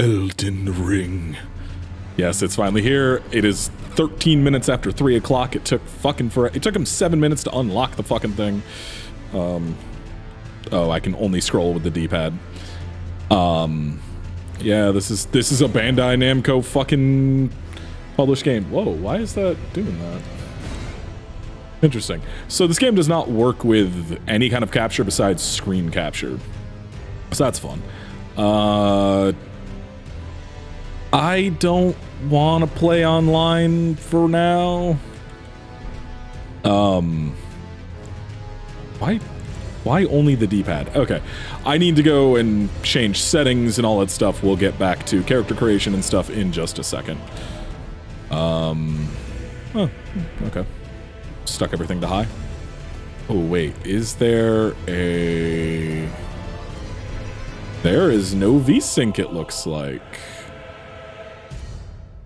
Elden Ring. Yes, it's finally here. It is 13 minutes after 3 o'clock. It took fucking for It took him 7 minutes to unlock the fucking thing. Um, oh, I can only scroll with the D-pad. Um, yeah, this is this is a Bandai Namco fucking published game. Whoa, why is that doing that? Interesting. So this game does not work with any kind of capture besides screen capture. So that's fun. Uh, I don't want to play online for now. Um, why, why only the D-pad? Okay, I need to go and change settings and all that stuff. We'll get back to character creation and stuff in just a second. Um, oh, okay. Stuck everything to high. Oh wait, is there a? There is no VSync. It looks like.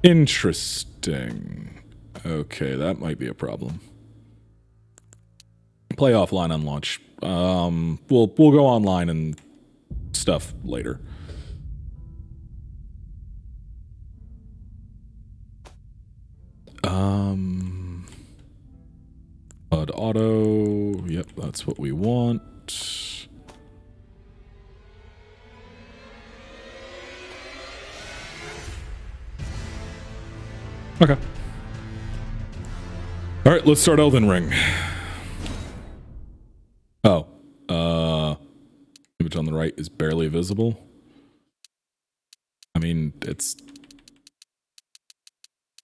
Interesting. Okay, that might be a problem. Play offline on launch. Um, we'll we'll go online and stuff later. Um, auto. Yep, that's what we want. Okay. All right, let's start Elden Ring. Oh, uh, image on the right is barely visible. I mean, it's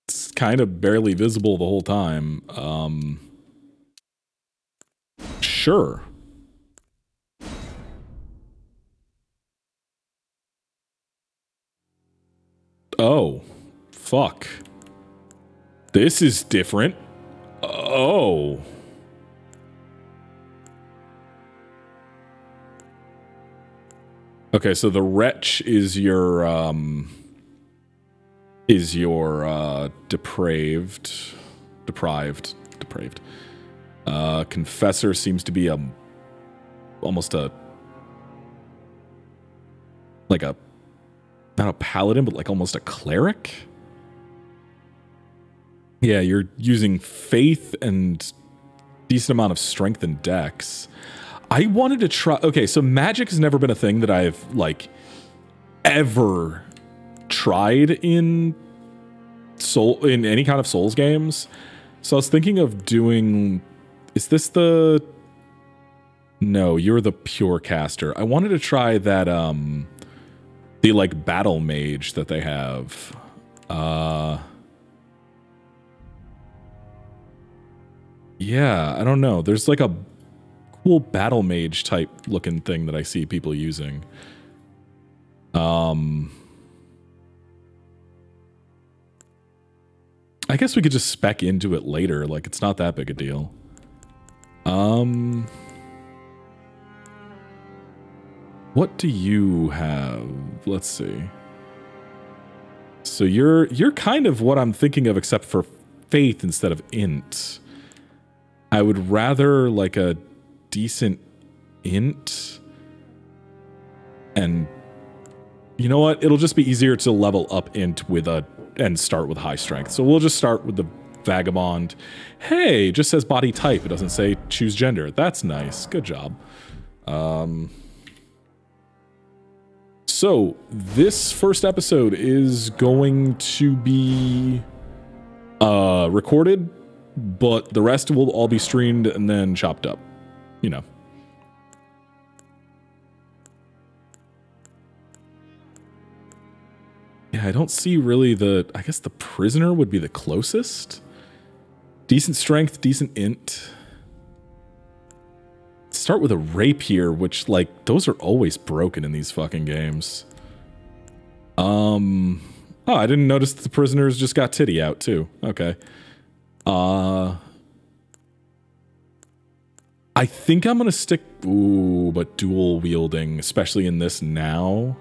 it's kind of barely visible the whole time. Um, sure. Oh, fuck. This is different. Oh. Okay, so the wretch is your um is your uh depraved deprived depraved. Uh confessor seems to be a almost a like a not a paladin but like almost a cleric. Yeah, you're using faith and decent amount of strength and dex. I wanted to try. Okay, so magic has never been a thing that I've like ever tried in soul in any kind of Souls games. So I was thinking of doing. Is this the? No, you're the pure caster. I wanted to try that. Um, the like battle mage that they have. Uh. Yeah, I don't know. There's like a cool battle mage type looking thing that I see people using. Um I guess we could just spec into it later, like it's not that big a deal. Um What do you have? Let's see. So you're you're kind of what I'm thinking of except for faith instead of int. I would rather like a decent int and you know what? It'll just be easier to level up int with a and start with high strength. So we'll just start with the vagabond. Hey just says body type. It doesn't say choose gender. That's nice. Good job. Um so this first episode is going to be uh recorded but the rest will all be streamed and then chopped up. You know. Yeah, I don't see really the... I guess the prisoner would be the closest. Decent strength, decent int. Start with a rapier, which, like, those are always broken in these fucking games. Um... Oh, I didn't notice the prisoners just got titty out, too. Okay. Uh... I think I'm gonna stick... Ooh, but dual wielding, especially in this now.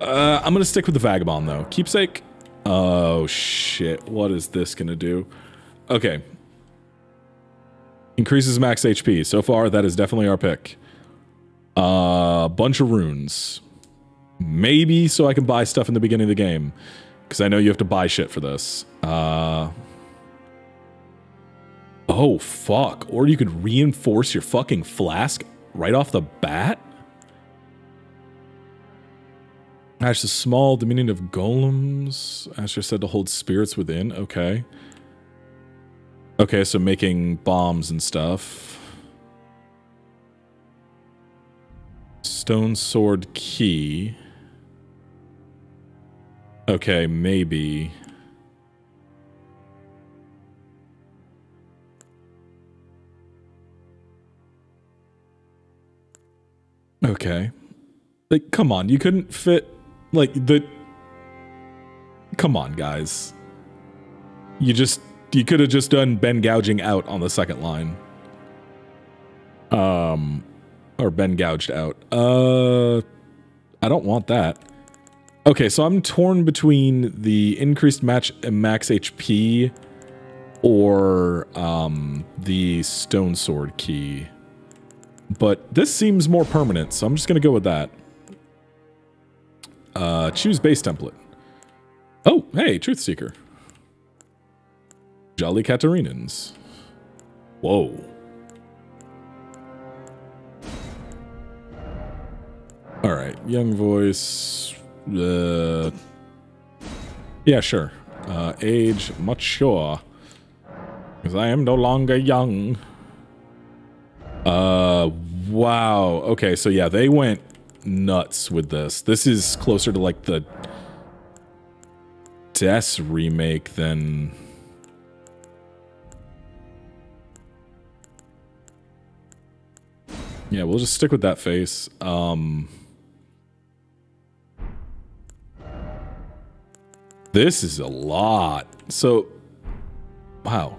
Uh, I'm gonna stick with the Vagabond, though. Keepsake. Oh, shit. What is this gonna do? Okay. Increases max HP. So far, that is definitely our pick. A uh, bunch of runes. Maybe so I can buy stuff in the beginning of the game. Because I know you have to buy shit for this. Uh, oh, fuck. Or you could reinforce your fucking flask right off the bat? Ash the small diminutive golems. Asher said to hold spirits within. Okay. Okay, so making bombs and stuff. Stone sword key. Okay, maybe. Okay. Like, come on, you couldn't fit, like, the... Come on, guys. You just, you could have just done Ben gouging out on the second line. Um, or Ben gouged out. Uh, I don't want that. Okay, so I'm torn between the increased match max HP or um, the stone sword key. But this seems more permanent, so I'm just going to go with that. Uh, choose base template. Oh, hey, Truth Seeker. Jolly Katarinans. Whoa. Alright, young voice. Uh, yeah, sure. Uh, age, mature. Because I am no longer young. Uh, wow. Okay, so yeah, they went nuts with this. This is closer to like the Des remake than... Yeah, we'll just stick with that face. Um... This is a lot. So, wow.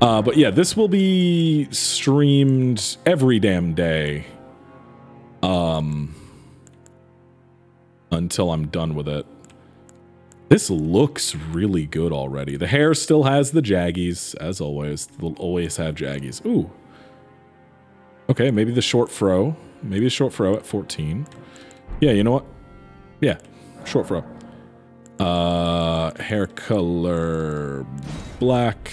Uh, but yeah, this will be streamed every damn day. Um, until I'm done with it. This looks really good already. The hair still has the jaggies, as always. They'll always have jaggies. Ooh. Okay, maybe the short fro. Maybe a short fro at 14. Yeah, you know what? Yeah, short fro. Uh, hair color black.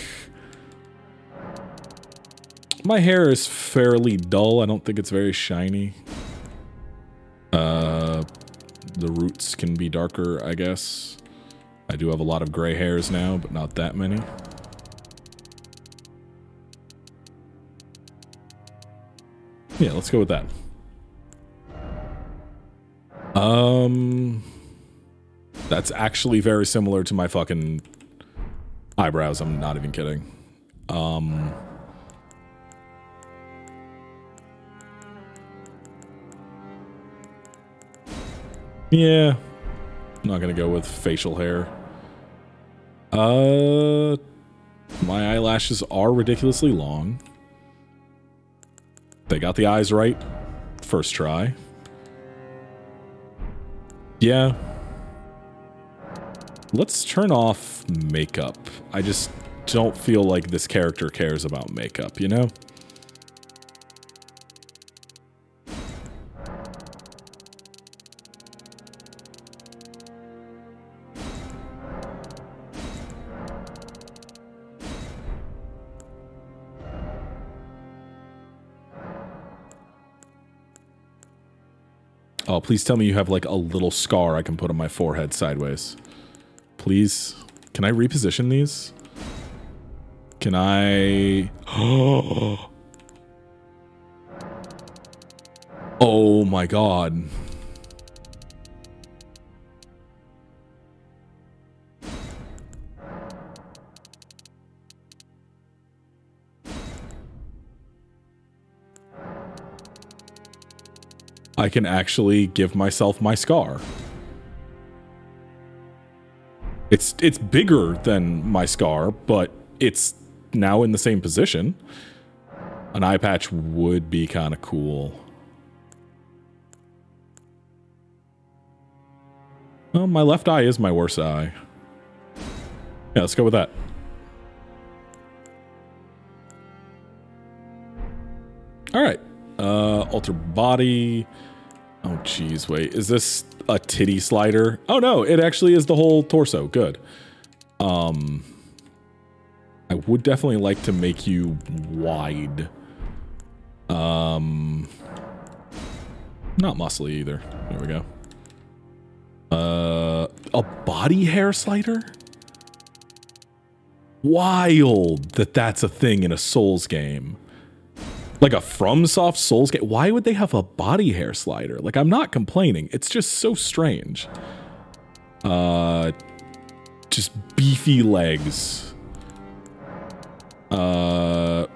My hair is fairly dull. I don't think it's very shiny. Uh, the roots can be darker, I guess. I do have a lot of gray hairs now, but not that many. Yeah, let's go with that. Um, that's actually very similar to my fucking eyebrows. I'm not even kidding. Um, yeah, I'm not gonna go with facial hair. Uh, my eyelashes are ridiculously long. They got the eyes right first try. Yeah, Let's turn off makeup. I just don't feel like this character cares about makeup, you know? Oh, please tell me you have like a little scar I can put on my forehead sideways. Please. Can I reposition these? Can I... oh my god. I can actually give myself my scar. It's it's bigger than my scar, but it's now in the same position. An eye patch would be kind of cool. Well, my left eye is my worst eye. Yeah, let's go with that. All right. Uh, alter body. Oh, geez, wait. Is this a titty slider? Oh, no, it actually is the whole torso. Good. Um, I would definitely like to make you wide. Um, not muscly either. There we go. Uh, a body hair slider? Wild that that's a thing in a Souls game. Like a FromSoft Souls game. Why would they have a body hair slider? Like, I'm not complaining. It's just so strange. Uh, just beefy legs. Uh,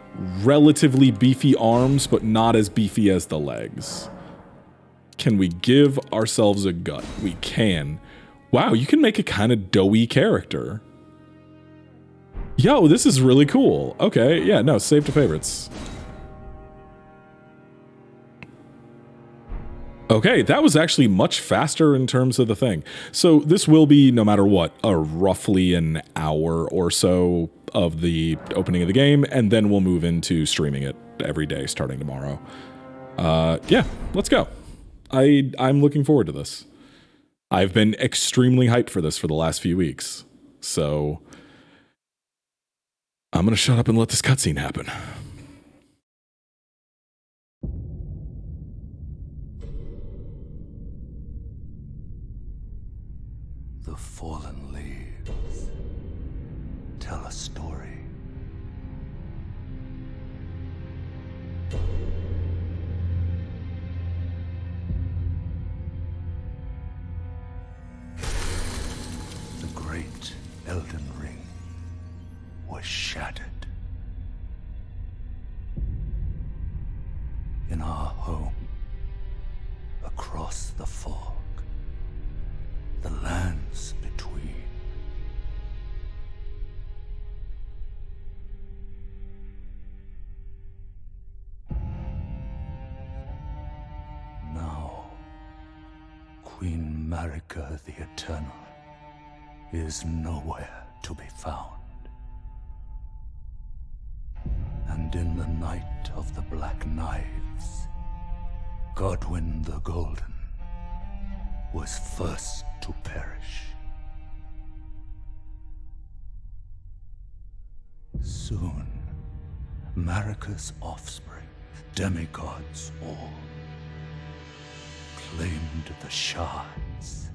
relatively beefy arms, but not as beefy as the legs. Can we give ourselves a gut? We can. Wow, you can make a kind of doughy character. Yo, this is really cool. Okay, yeah, no, save to favorites. Okay, that was actually much faster in terms of the thing. So this will be, no matter what, a roughly an hour or so of the opening of the game, and then we'll move into streaming it every day starting tomorrow. Uh, yeah, let's go. I I'm looking forward to this. I've been extremely hyped for this for the last few weeks. So I'm gonna shut up and let this cutscene happen. Queen the Eternal is nowhere to be found. And in the night of the Black Knives, Godwin the Golden was first to perish. Soon, Marika's offspring, demigods all, claimed the shards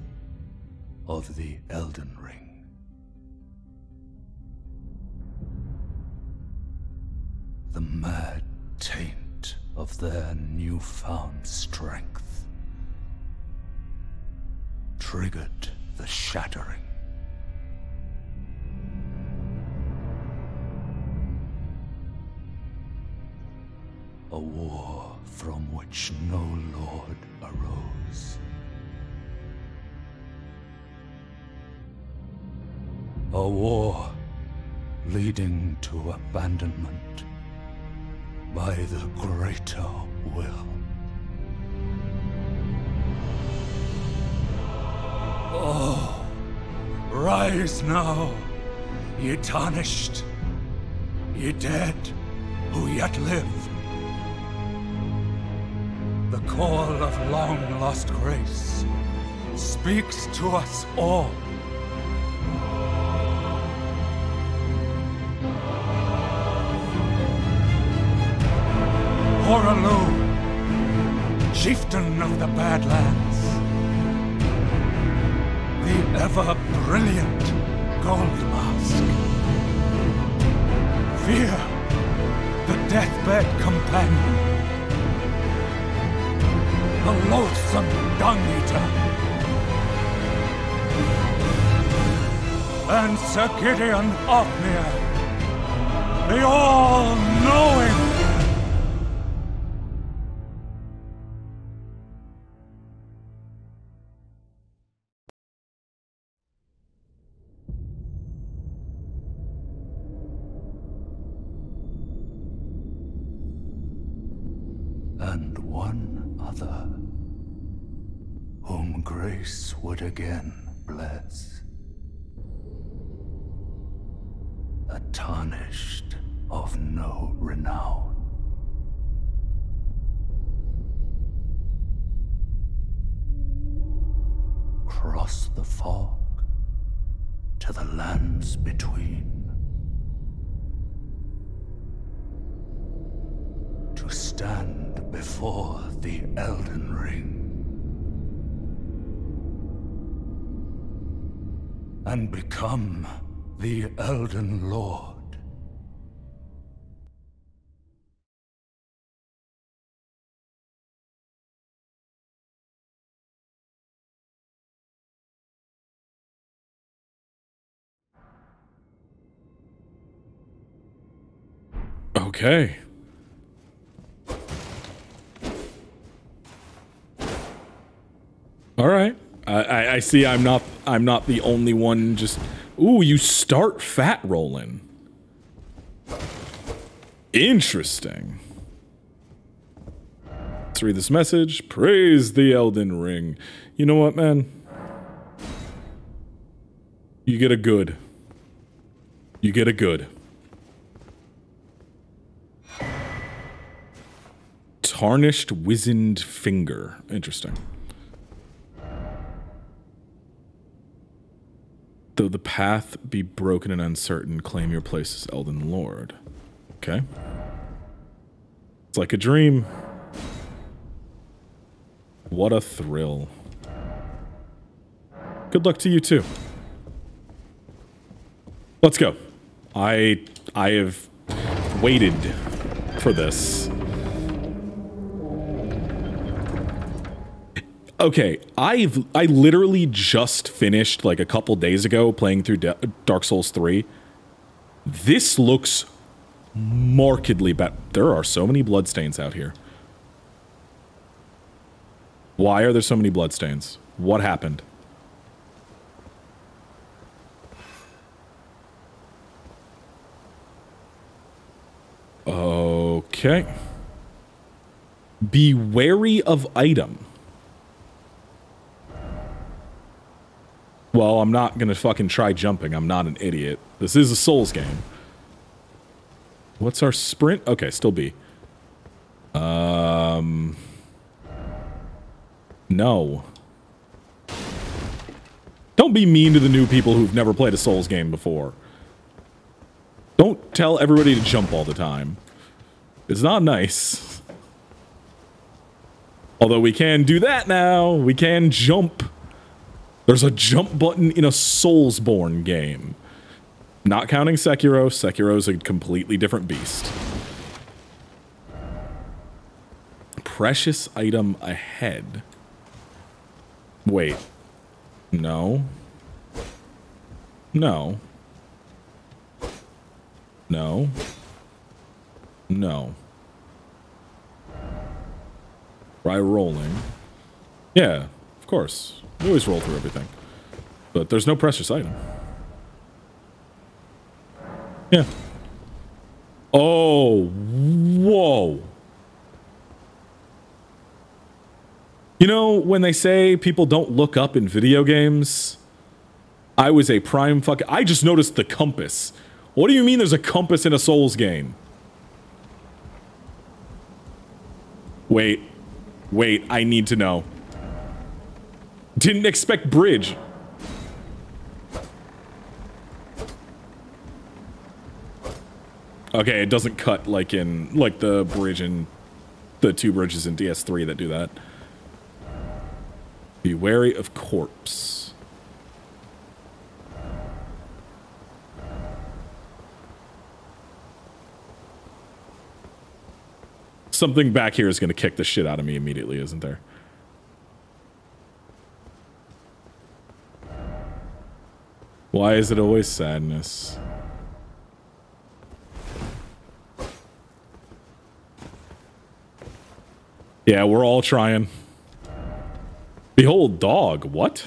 of the Elden Ring. The mad taint of their newfound strength triggered the shattering. A war from which no lord arose. A war leading to abandonment by the greater will. Oh, rise now, ye tarnished, ye dead who yet live. The call of long lost grace speaks to us all. Hoarah Loux, chieftain of the Badlands the ever brilliant Gold Mask. Fia, the deathbed companion. The loathsome Dung Eater. And Sir Gideon Ofnir, the all-knowing one whom grace would again bless. A tarnished of no renown. across the fog to the lands between. To stand before the Elden Ring. And become the Elden Lord. Okay. I, see. I'm not. I'm not the only one. Just. Ooh, you start fat rolling. Interesting. Let's read this message. Praise the Elden Ring. You know what, man? You get a good. You get a good. Tarnished wizened finger. Interesting. Though the path be broken and uncertain, claim your place as Elden Lord. Okay. It's like a dream. What a thrill. Good luck to you too. Let's go. I I have waited for this. Okay, I've I literally just finished like a couple days ago playing through De Dark Souls 3. This looks markedly better. There are so many bloodstains out here. Why are there so many bloodstains? What happened? Okay. Be wary of item. Well, I'm not gonna fucking try jumping. I'm not an idiot. This is a Souls game. What's our sprint? Okay, still B. Um... No. Don't be mean to the new people who've never played a Souls game before. Don't tell everybody to jump all the time. It's not nice. Although we can do that now. We can jump. There's a jump button in a Soulsborne game. Not counting Sekiro. Sekiro's a completely different beast. Precious item ahead. Wait. No. No. No. No. Try rolling. Yeah, of course. We always roll through everything. But there's no precious item. Yeah. Oh, whoa. You know, when they say people don't look up in video games, I was a prime fuck. I just noticed the compass. What do you mean there's a compass in a Souls game? Wait. Wait, I need to know. Didn't expect bridge. Okay, it doesn't cut like in like the bridge in the two bridges in DS3 that do that. Be wary of corpse. Something back here is going to kick the shit out of me immediately, isn't there? Why is it always sadness? Yeah, we're all trying. Behold, dog. What?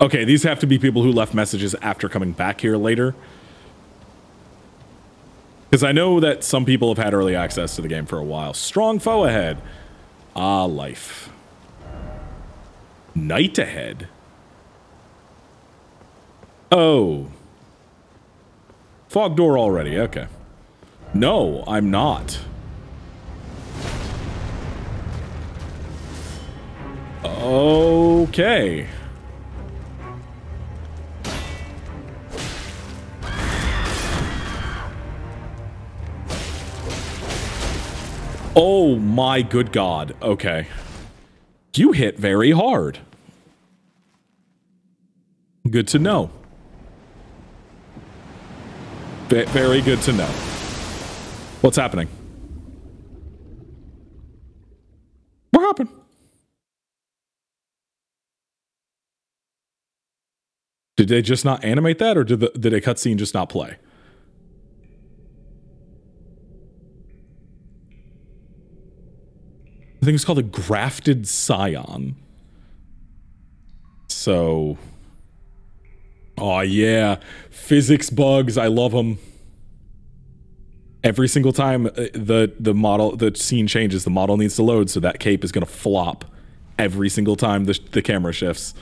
Okay, these have to be people who left messages after coming back here later. Because I know that some people have had early access to the game for a while. Strong foe ahead. Ah, life. Night ahead. Oh. Fog door already, okay. No, I'm not. Okay. Oh my good god. Okay. You hit very hard. Good to know. Very good to know. What's happening? What happened? Did they just not animate that, or did the did a cutscene just not play? I think it's called a grafted scion. So, oh yeah, physics bugs. I love them. Every single time uh, the the model the scene changes, the model needs to load, so that cape is gonna flop every single time the the camera shifts.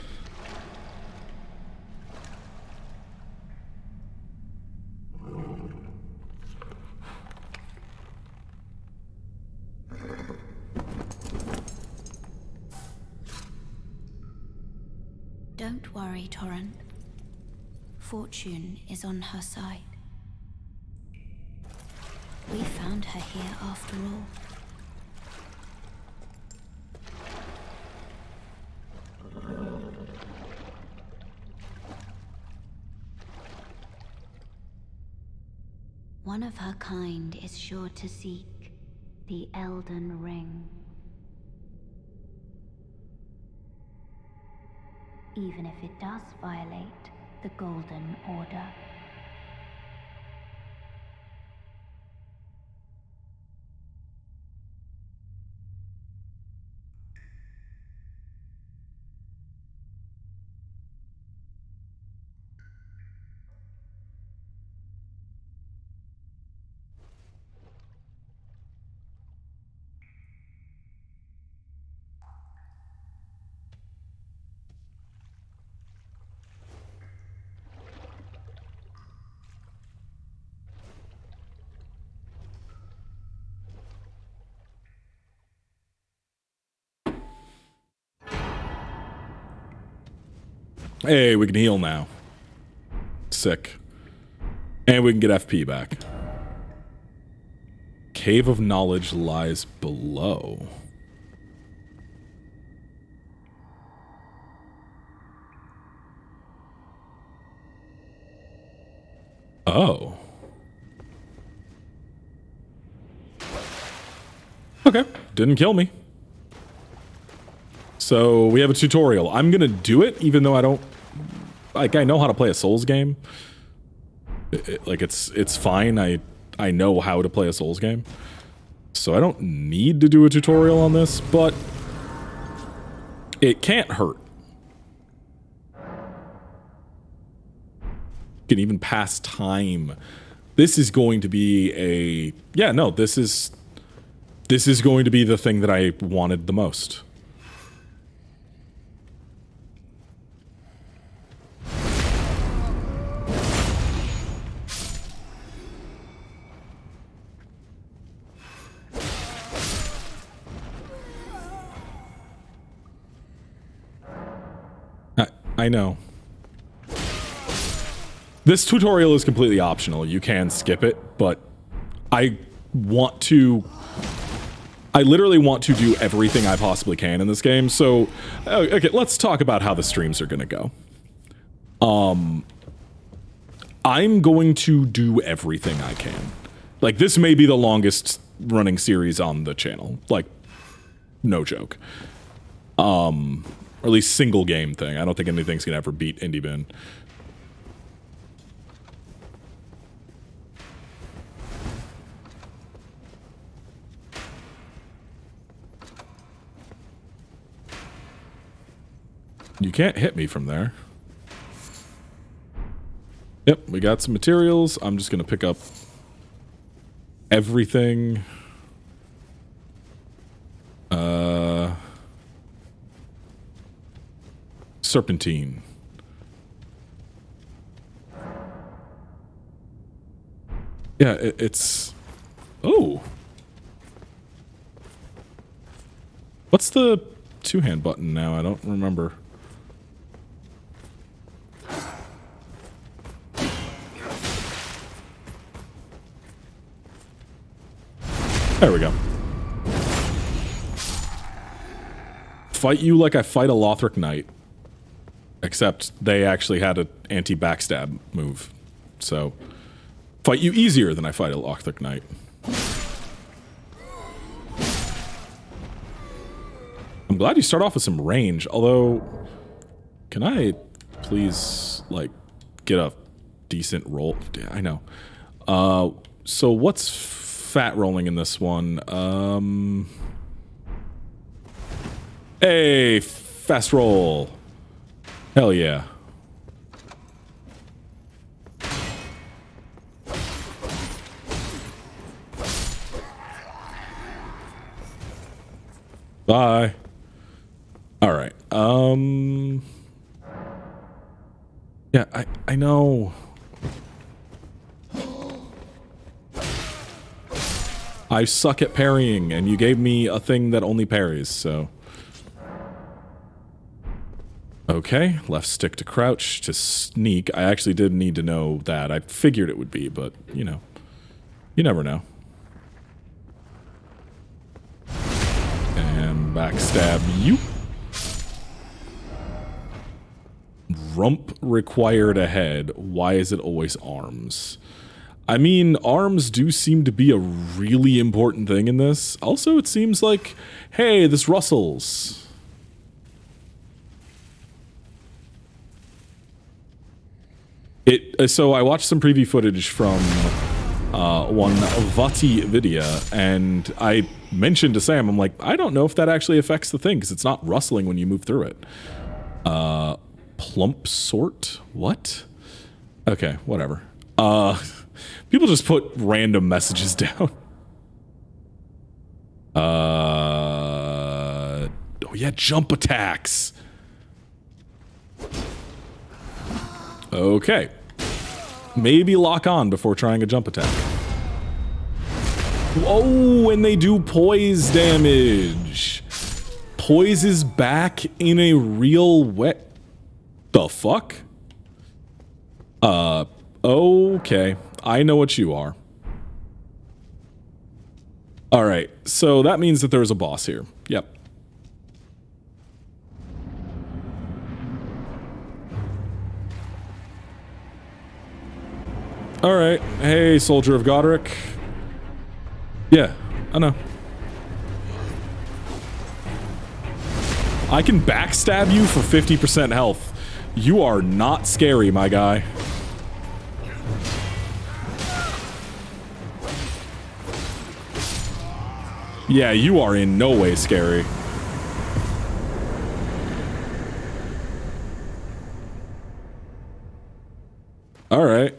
Don't worry, Torrent. Fortune is on her side. We found her here after all. One of her kind is sure to seek the Elden Ring. Even if it does violate the Golden Order. Hey, we can heal now. Sick. And we can get FP back. Cave of Knowledge lies below. Oh. Okay, didn't kill me. So we have a tutorial. I'm gonna do it, even though I don't like. I know how to play a Souls game. It, it, like it's it's fine. I I know how to play a Souls game, so I don't need to do a tutorial on this. But it can't hurt. You can even pass time. This is going to be a yeah. No, this is this is going to be the thing that I wanted the most. I know. This tutorial is completely optional. You can skip it, but I want to... I literally want to do everything I possibly can in this game, so... Oh, okay, let's talk about how the streams are gonna go. Um... I'm going to do everything I can. Like, this may be the longest running series on the channel. Like, no joke. Um or at least single game thing. I don't think anything's gonna ever beat Indie Bin. You can't hit me from there. Yep, we got some materials. I'm just gonna pick up everything. Uh... serpentine. Yeah, it, it's... Oh. What's the two-hand button now? I don't remember. There we go. fight you like I fight a Lothric Knight. Except they actually had an anti-backstab move. So, fight you easier than I fight a Lothric Knight. I'm glad you start off with some range, although... Can I please, like, get a decent roll? Yeah, I know. Uh, so what's fat rolling in this one? Um... Hey, fast roll. Hell yeah. Bye. All right. Um Yeah, I I know. I suck at parrying and you gave me a thing that only parries, so Okay, left stick to crouch to sneak. I actually did need to know that. I figured it would be, but, you know. You never know. And backstab you. Rump required ahead. Why is it always arms? I mean, arms do seem to be a really important thing in this. Also, it seems like, hey, this rustles. It uh, so I watched some preview footage from uh, one VaatiVidya, and I mentioned to Sam, I'm like, I don't know if that actually affects the thing because it's not rustling when you move through it. Uh, plump sort? What? Okay, whatever. Uh, people just put random messages down. Uh, oh yeah, jump attacks. Okay. Maybe lock on before trying a jump attack. Oh, and they do poise damage. Poise is back in a real wet. The fuck? Uh, okay. I know what you are. Alright, so that means that there's a boss here. Yep. Alright. Hey, Soldier of Godrick. Yeah, I know. I can backstab you for 50% health. You are not scary, my guy. Yeah, you are in no way scary. All right.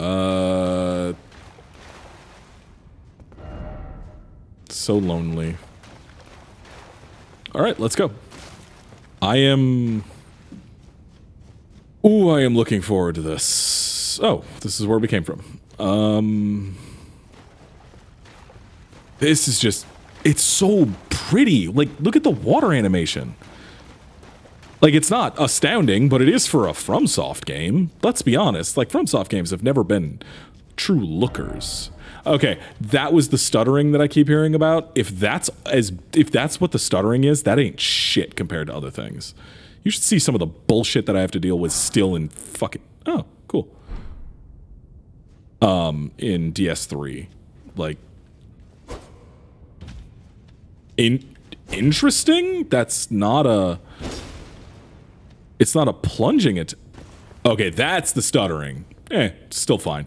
Uh, so lonely. All right, let's go. I am. Ooh, I am looking forward to this. Oh, this is where we came from. Um, this is just. It's so pretty. Like, look at the water animation. Like, it's not astounding, but it is for a FromSoft game. Let's be honest. Like, FromSoft games have never been true lookers. Okay, that was the stuttering that I keep hearing about. If that's as if that's what the stuttering is, that ain't shit compared to other things. You should see some of the bullshit that I have to deal with still in fucking Oh, cool. Um in DS3. Like in interesting? That's not a it's not a plunging it. Okay, that's the stuttering. Eh, still fine.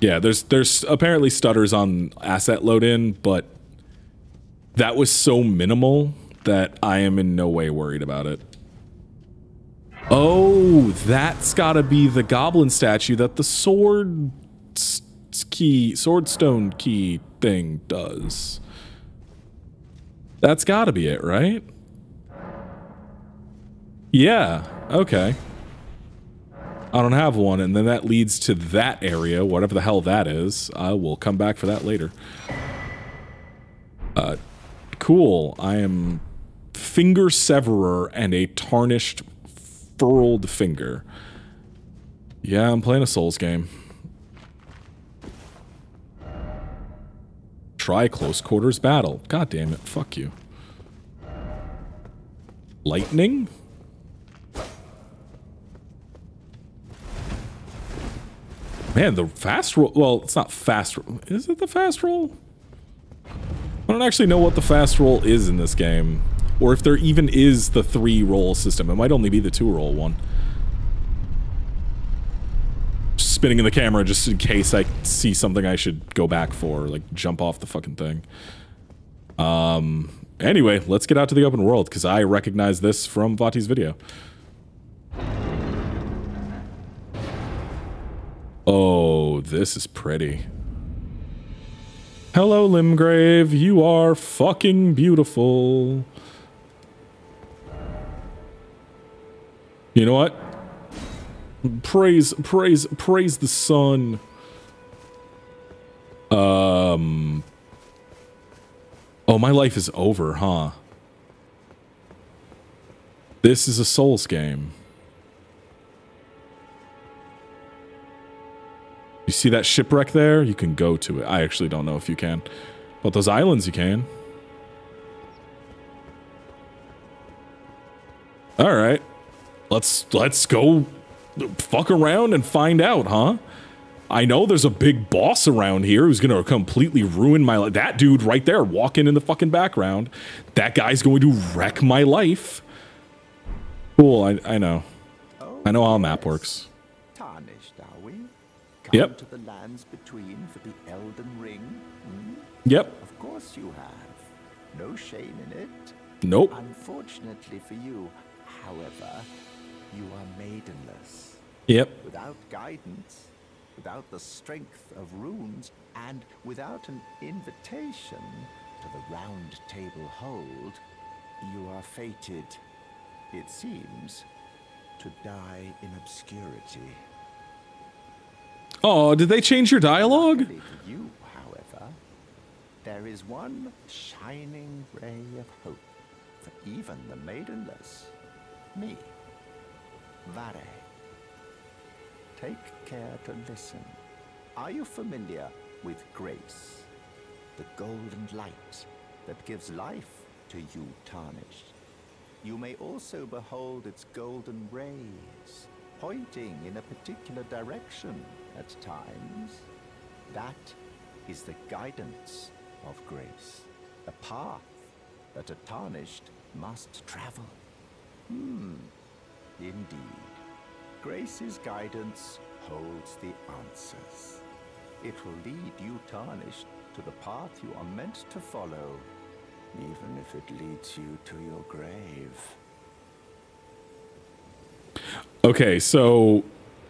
Yeah, there's there's apparently stutters on asset load in, but that was so minimal that I am in no way worried about it. Oh, that's got to be the goblin statue that the sword key, sword stone key thing does. That's got to be it, right? Yeah, okay. I don't have one, and then that leads to that area, whatever the hell that is. I will come back for that later. Uh, cool. I am finger severer and a tarnished, furled finger. Yeah, I'm playing a Souls game. Try close quarters battle. God damn it. Fuck you. Lightning? Man, the fast roll. Well, it's not fast. Is it the fast roll? I don't actually know what the fast roll is in this game. Or if there even is the three roll system. It might only be the two roll one. Spinning in the camera just in case I see something I should go back for. Like jump off the fucking thing. Um. Anyway, let's get out to the open world because I recognize this from Vaati's video. Oh, this is pretty. Hello, Limgrave. You are fucking beautiful. You know what? Praise, praise, praise the sun. Um. Oh, my life is over, huh? This is a Souls game. You see that shipwreck there? You can go to it. I actually don't know if you can. But those islands you can. All right. Let's let's go fuck around and find out, huh? I know there's a big boss around here who's going to completely ruin my life. That dude right there walking in the fucking background. That guy's going to wreck my life. Cool, I, I know. I know how a map works. Tarnished, are we? Come Yep. to the lands between for the Elden Ring? Hmm? Yep. Of course you have. No shame in it. Nope. Unfortunately for you, however, you are maidenless. Yep. Without guidance, without the strength of runes, and without an invitation to the round table hold, you are fated, it seems, to die in obscurity. Oh, did they change your dialogue? You, however, there is one shining ray of hope for even the maidenless. Me, Varré. Take care to listen. Are you familiar with grace? The golden light that gives life to you tarnished. You may also behold its golden rays, pointing in a particular direction at times. That is the guidance of grace, a path that a tarnished must travel. Hmm, indeed. Grace's guidance holds the answers. It will lead you tarnished to the path you are meant to follow, even if it leads you to your grave. Okay, so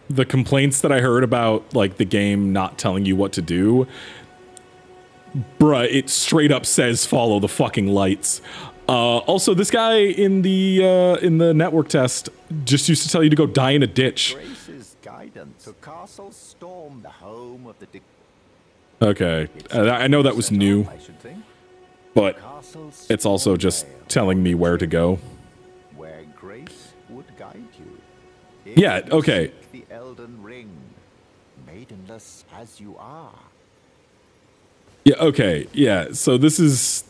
the complaints that I heard about like the game not telling you what to do, bruh, it straight up says follow the fucking lights. Uh, also, this guy in the uh, in the network test just used to tell you to go die in a ditch. Grace's guidance to Castle Storm, the home of the Okay, uh, I know that was new, off, I should think. but it's also just telling me where to go. where grace would guide you. Yeah, okay. The Elden Ring, maidenless as you are. Yeah, okay. Yeah, so this is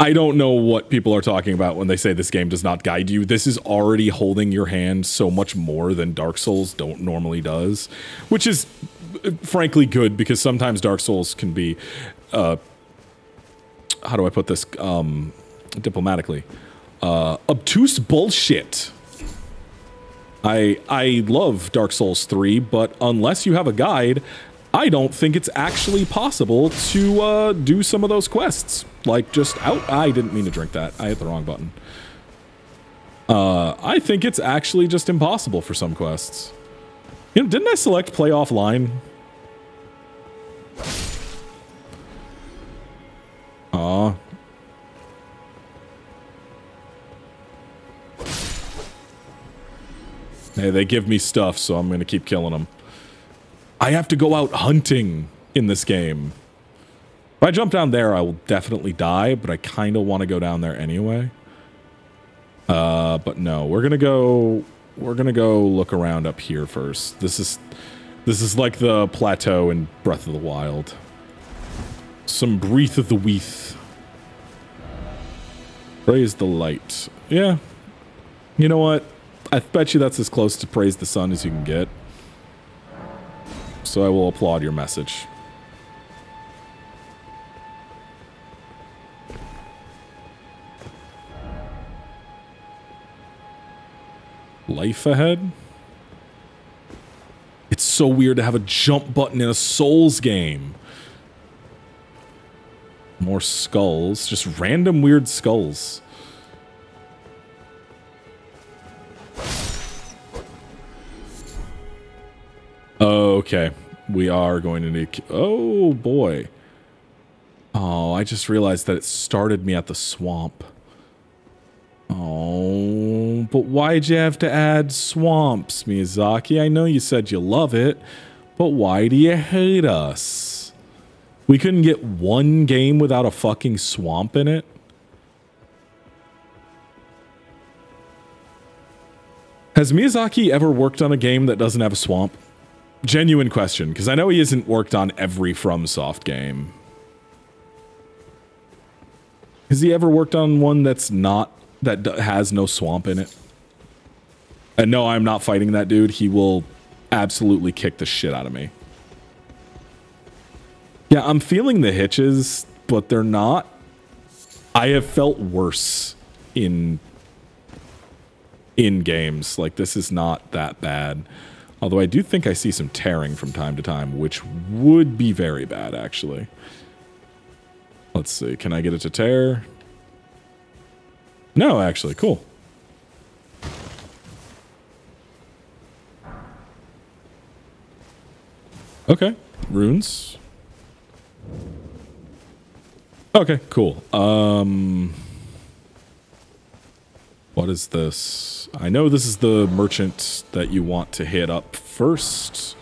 I don't know what people are talking about when they say this game does not guide you. This is already holding your hand so much more than Dark Souls don't normally does, which is frankly good because sometimes Dark Souls can be uh how do I put this um diplomatically? Uh obtuse bullshit. I I love Dark Souls 3, but unless you have a guide, I don't think it's actually possible to uh, do some of those quests. Like just out. I didn't mean to drink that. I hit the wrong button. Uh, I think it's actually just impossible for some quests. You know, didn't I select play offline? Aw. Hey, they give me stuff, so I'm gonna keep killing them. I have to go out hunting in this game. If I jump down there, I will definitely die, but I kind of want to go down there anyway. Uh, but no, we're gonna go we're gonna go look around up here first. This is this is like the plateau in Breath of the Wild. Some breath of the weath. Praise the light. Yeah. You know what? I bet you that's as close to praise the sun as you can get. So I will applaud your message. Life ahead? It's so weird to have a jump button in a Souls game. More skulls. Just random weird skulls. Okay. We are going to need... Oh, boy. Oh, I just realized that it started me at the swamp. Oh, but why'd you have to add swamps, Miyazaki? I know you said you love it, but why do you hate us? We couldn't get one game without a fucking swamp in it? Has Miyazaki ever worked on a game that doesn't have a swamp? Genuine question, because I know he hasn't worked on every FromSoft game. Has he ever worked on one that's not, that has no swamp in it? And no, I'm not fighting that dude. He will absolutely kick the shit out of me. Yeah, I'm feeling the hitches, but they're not. I have felt worse in in games. Like this is not that bad. Although I do think I see some tearing from time to time, which would be very bad, actually. Let's see. Can I get it to tear? No, actually. Cool. Okay. Runes. Okay, cool. Um... What is this? I know this is the merchant that you want to hit up first.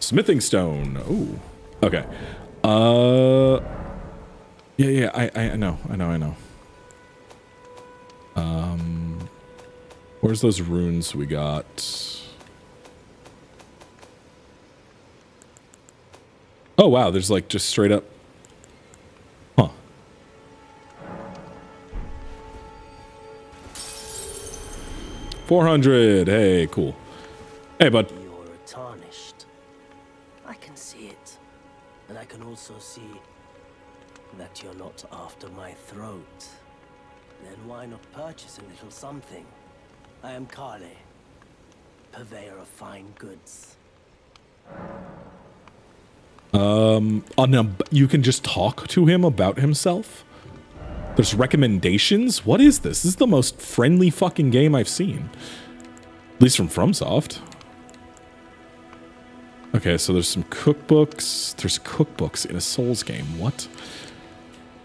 Smithing stone. Oh, okay. Uh, yeah, yeah. I, I know, I know, I know. Um, where's those runes we got? Oh wow, there's like just straight up 400. Hey, cool. Hey, bud. You're tarnished. I can see it. And I can also see that you're not after my throat. Then why not purchase a little something? I am Kalé, purveyor of fine goods. Um, oh no, you can just talk to him about himself? There's recommendations? What is this? This is the most friendly fucking game I've seen. At least from FromSoft. Okay, so there's some cookbooks. There's cookbooks in a Souls game. What?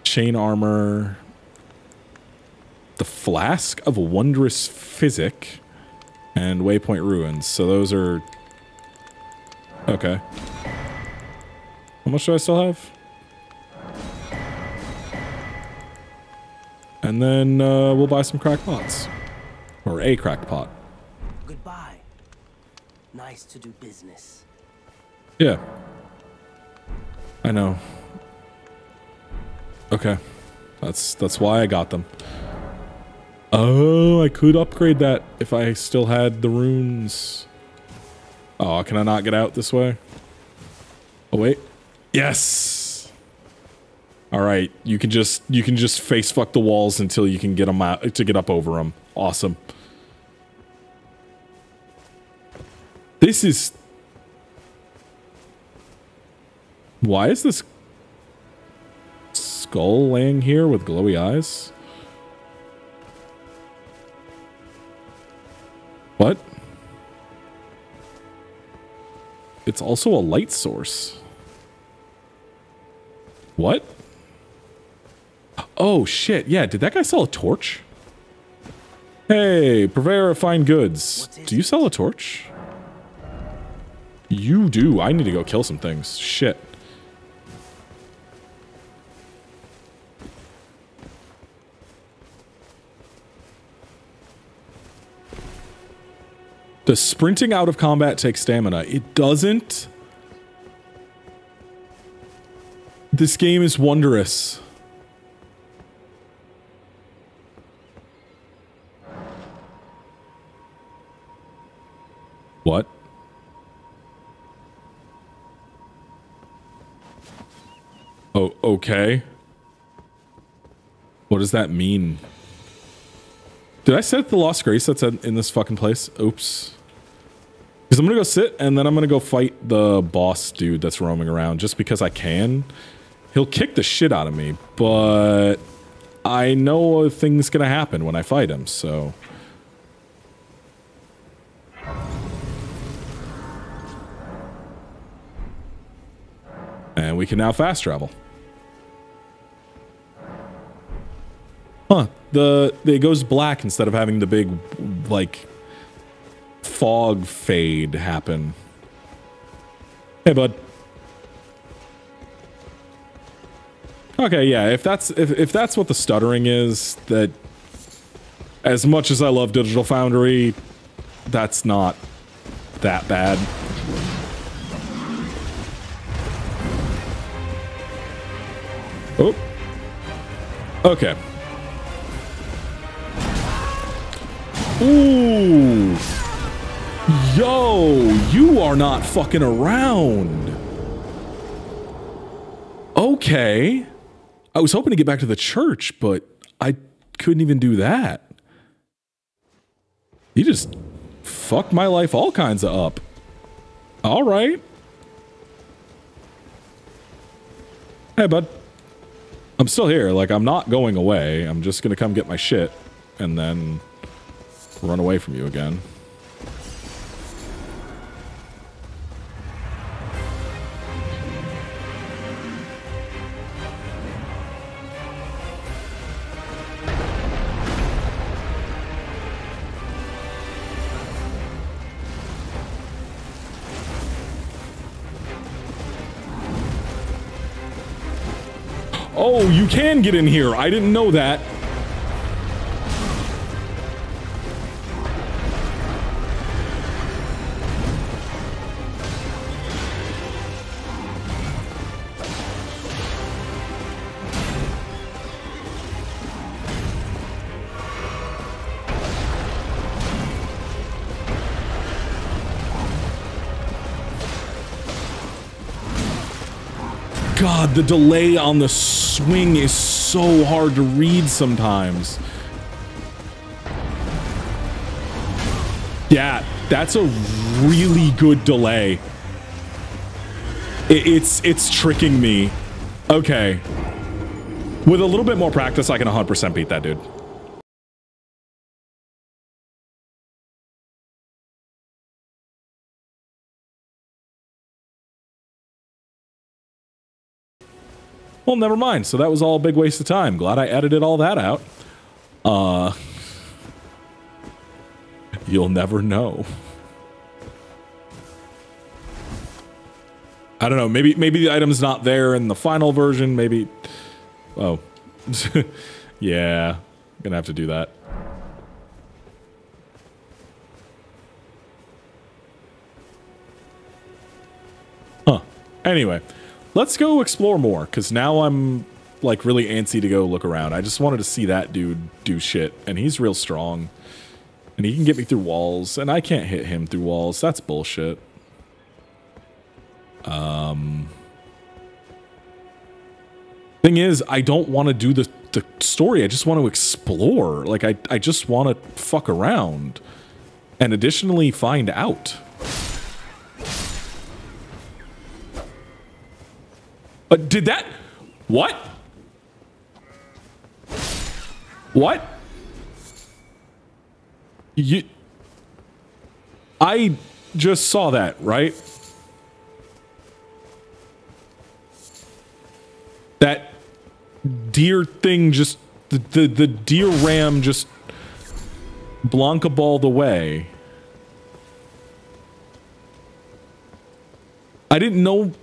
Chain armor. The Flask of Wondrous Physic. And Waypoint Ruins. So those are... Okay. How much do I still have? And then uh, we'll buy some cracked pots. Or a cracked pot. Goodbye. Nice to do business. Yeah. I know. Okay. That's that's why I got them. Oh, I could upgrade that if I still had the runes. Oh, can I not get out this way? Oh, wait. Yes! All right, you can just you can just face fuck the walls until you can get them out to get up over them. Awesome. This is Why is this skull laying here with glowy eyes? What? It's also a light source. What? Oh, shit. Yeah, did that guy sell a torch? Hey, purveyor of fine goods. Do you sell a torch? You do. I need to go kill some things. Shit. Does sprinting out of combat take stamina. It doesn't. This game is wondrous. What? Oh, okay. What does that mean? Did I set the Lost Grace that's in this fucking place? Oops. Because I'm going to go sit and then I'm going to go fight the boss dude that's roaming around just because I can. He'll kick the shit out of me, but I know a thing's going to happen when I fight him, so... we can now fast travel. Huh. The it goes black instead of having the big like fog fade happen. Hey bud. Okay, yeah, if that's if, if that's what the stuttering is, that as much as I love Digital Foundry, that's not that bad. Oh. Okay. Ooh. Yo, you are not fucking around. Okay. I was hoping to get back to the church, but I couldn't even do that. You just fucked my life all kinds of up. All right. Hey, bud. I'm still here. Like, I'm not going away. I'm just going to come get my shit and then run away from you again. Oh, you can get in here. I didn't know that. God, the delay on the swing is so hard to read sometimes. Yeah, that's a really good delay. it's it's tricking me. Okay. With a little bit more practice, I can 100% beat that dude. Well, never mind. So that was all a big waste of time. Glad I edited all that out. Uh, you'll never know. I don't know. Maybe maybe the item's not there in the final version. Maybe. Oh, yeah. Gonna have to do that. Huh. Anyway. Let's go explore more, because now I'm like really antsy to go look around. I just wanted to see that dude do shit, and he's real strong. And he can get me through walls, and I can't hit him through walls. That's bullshit. Um... Thing is, I don't want to do the, the story. I just want to explore. Like, I, I just want to fuck around. And additionally, find out. Uh, did that? What? What? You. I just saw that, right? That deer thing just. The, the, the deer ram just. Blanca balled away. I didn't know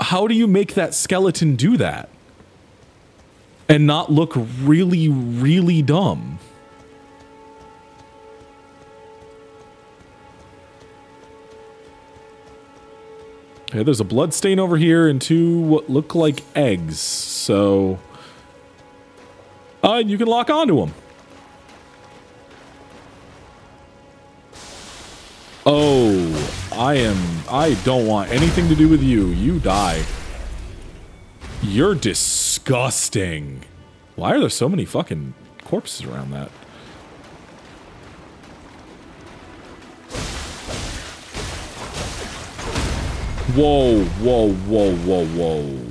how do you make that skeleton do that and not look really, really dumb? Okay, there's a blood stain over here and two what look like eggs. So, uh, you can lock onto them. Oh, I am. I don't want anything to do with you. You die. You're disgusting. Why are there so many fucking corpses around that? Whoa, whoa, whoa, whoa, whoa.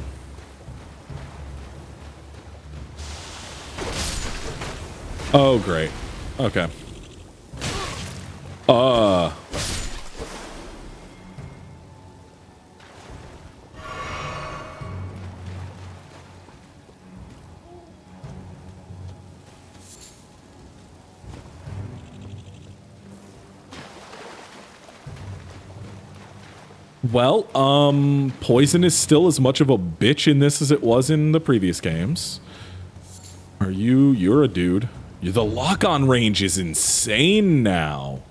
Oh, great. Okay. Uh. Well, um, poison is still as much of a bitch in this as it was in the previous games. Are you? You're a dude. The lock-on range is insane now.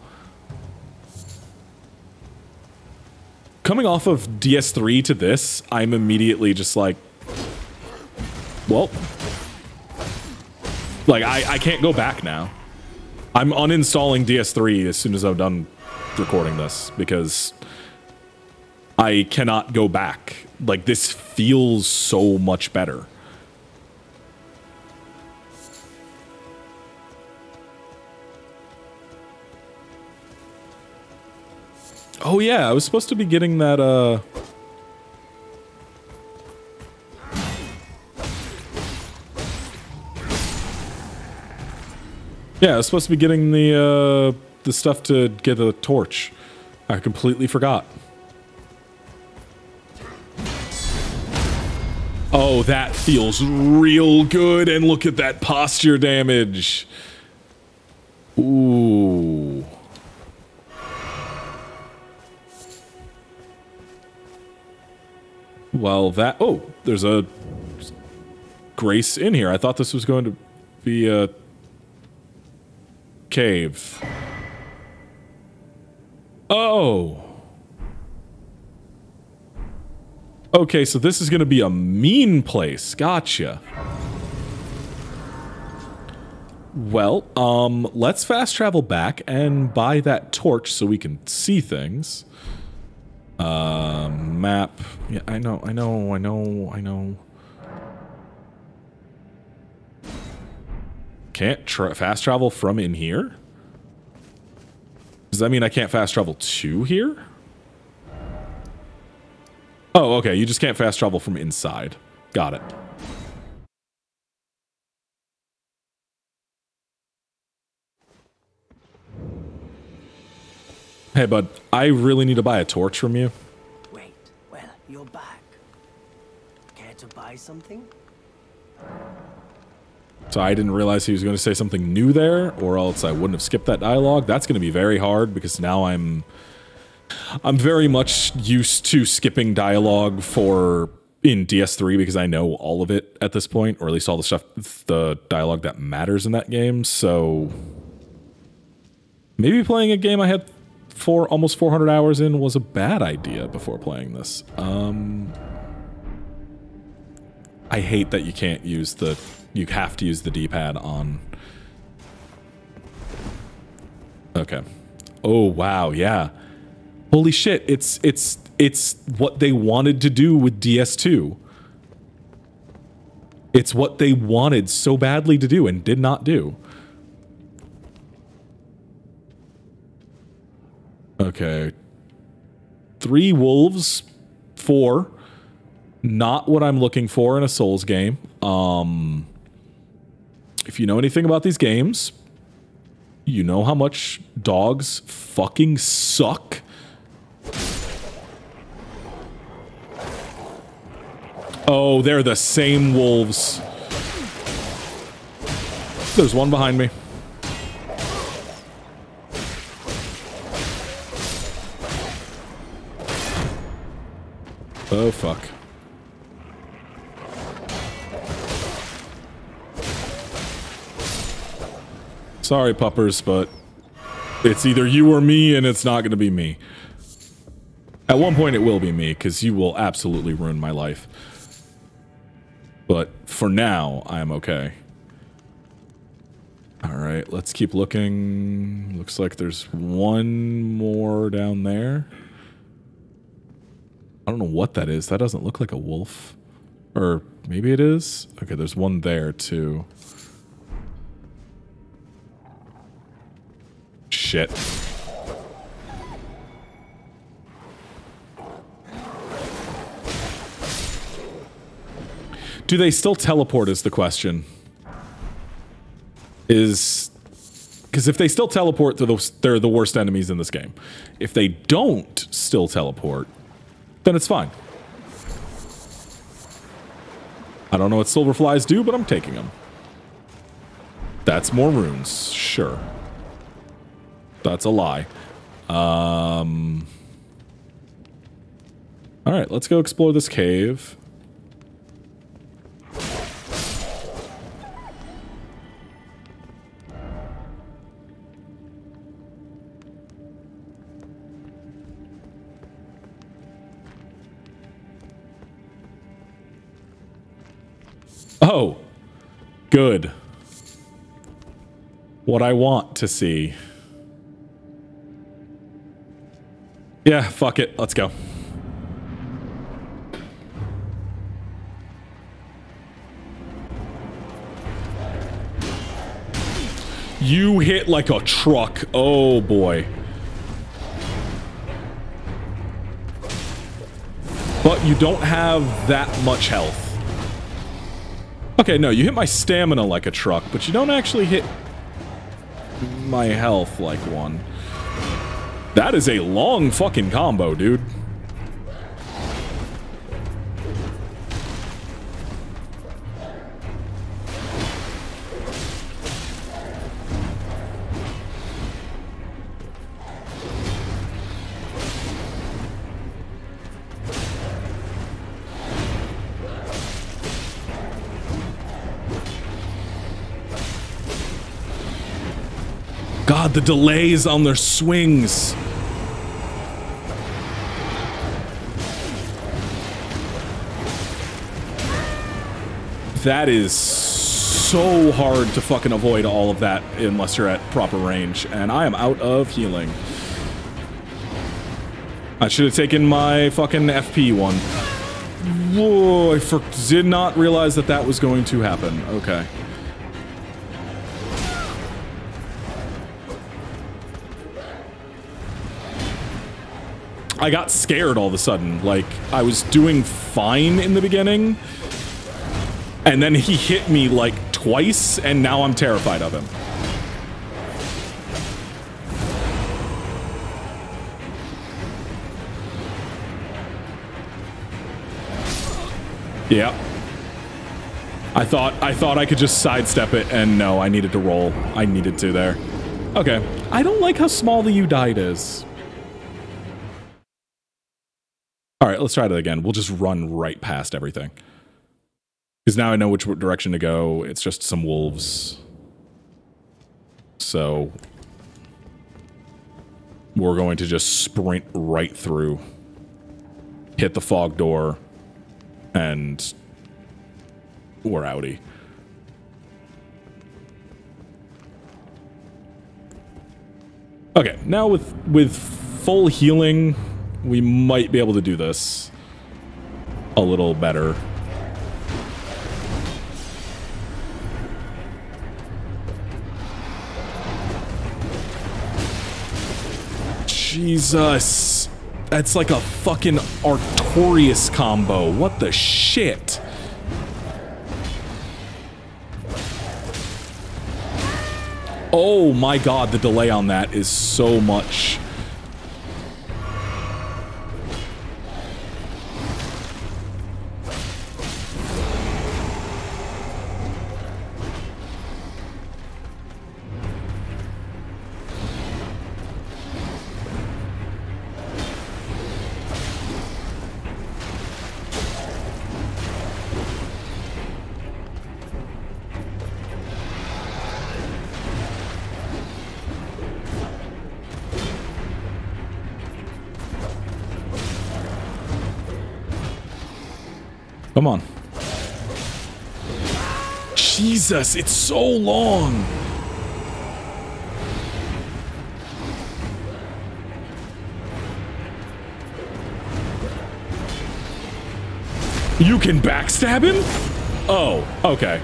Coming off of DS3 to this, I'm immediately just like, well, like I, I can't go back now. I'm uninstalling DS3 as soon as I'm done recording this because I cannot go back. Like this feels so much better. Oh yeah, I was supposed to be getting that uh Yeah, I was supposed to be getting the uh the stuff to get the torch. I completely forgot. Oh, that feels real good. And look at that posture damage. Ooh. Well, that... Oh, there's a grace in here. I thought this was going to be a cave. Oh. Okay, so this is going to be a mean place. Gotcha. Well, um, let's fast travel back and buy that torch so we can see things. Uh, map. Yeah, I know, I know, I know, I know. Can't tra fast travel from in here? Does that mean I can't fast travel to here? Oh, okay. You just can't fast travel from inside. Got it. Hey, bud. I really need to buy a torch from you. Wait, well, you're back. Care to buy something? So I didn't realize he was going to say something new there, or else I wouldn't have skipped that dialogue. That's going to be very hard because now I'm I'm very much used to skipping dialogue for in DS3 because I know all of it at this point, or at least all the stuff, the dialogue that matters in that game. So maybe playing a game I had for almost 400 hours in was a bad idea before playing this. Um, I hate that you can't use the, you have to use the D-pad on. Okay. Oh, wow. Yeah. Holy shit, it's it's it's what they wanted to do with DS2. It's what they wanted so badly to do and did not do. Okay. Three wolves, four. Not what I'm looking for in a Souls game. Um if you know anything about these games, you know how much dogs fucking suck. Oh, they're the same wolves. There's one behind me. Oh, fuck. Sorry, puppers, but it's either you or me, and it's not going to be me. At one point, it will be me because you will absolutely ruin my life. But for now, I am okay. All right, let's keep looking. Looks like there's one more down there. I don't know what that is. That doesn't look like a wolf. Or maybe it is? Okay, there's one there too. Shit. Do they still teleport is the question. Is because if they still teleport, they're the, they're the worst enemies in this game. If they don't still teleport, then it's fine. I don't know what silver flies do, but I'm taking them. That's more runes, sure. That's a lie. Um. All right, let's go explore this cave. Oh, good. What I want to see. Yeah, fuck it. Let's go. You hit like a truck. Oh boy. But you don't have that much health. Okay, no, you hit my stamina like a truck, but you don't actually hit my health like one. That is a long fucking combo, dude. God, the delays on their swings. That is so hard to fucking avoid all of that unless you're at proper range. And I am out of healing. I should have taken my fucking FP one. Whoa, I did not realize that that was going to happen. Okay. I got scared all of a sudden. Like, I was doing fine in the beginning, and then he hit me like twice, and now I'm terrified of him. Yeah. I thought I thought I could just sidestep it, and no, I needed to roll. I needed to there. Okay. I don't like how small the U died is. All right, let's try that again. We'll just run right past everything. Because now I know which direction to go. It's just some wolves. So we're going to just sprint right through, hit the fog door, and we're outie. Okay, now with with full healing, we might be able to do this a little better. Jesus. That's like a fucking Artorias combo. What the shit? Oh my god, the delay on that is so much. Jesus, it's so long. You can backstab him? Oh, okay.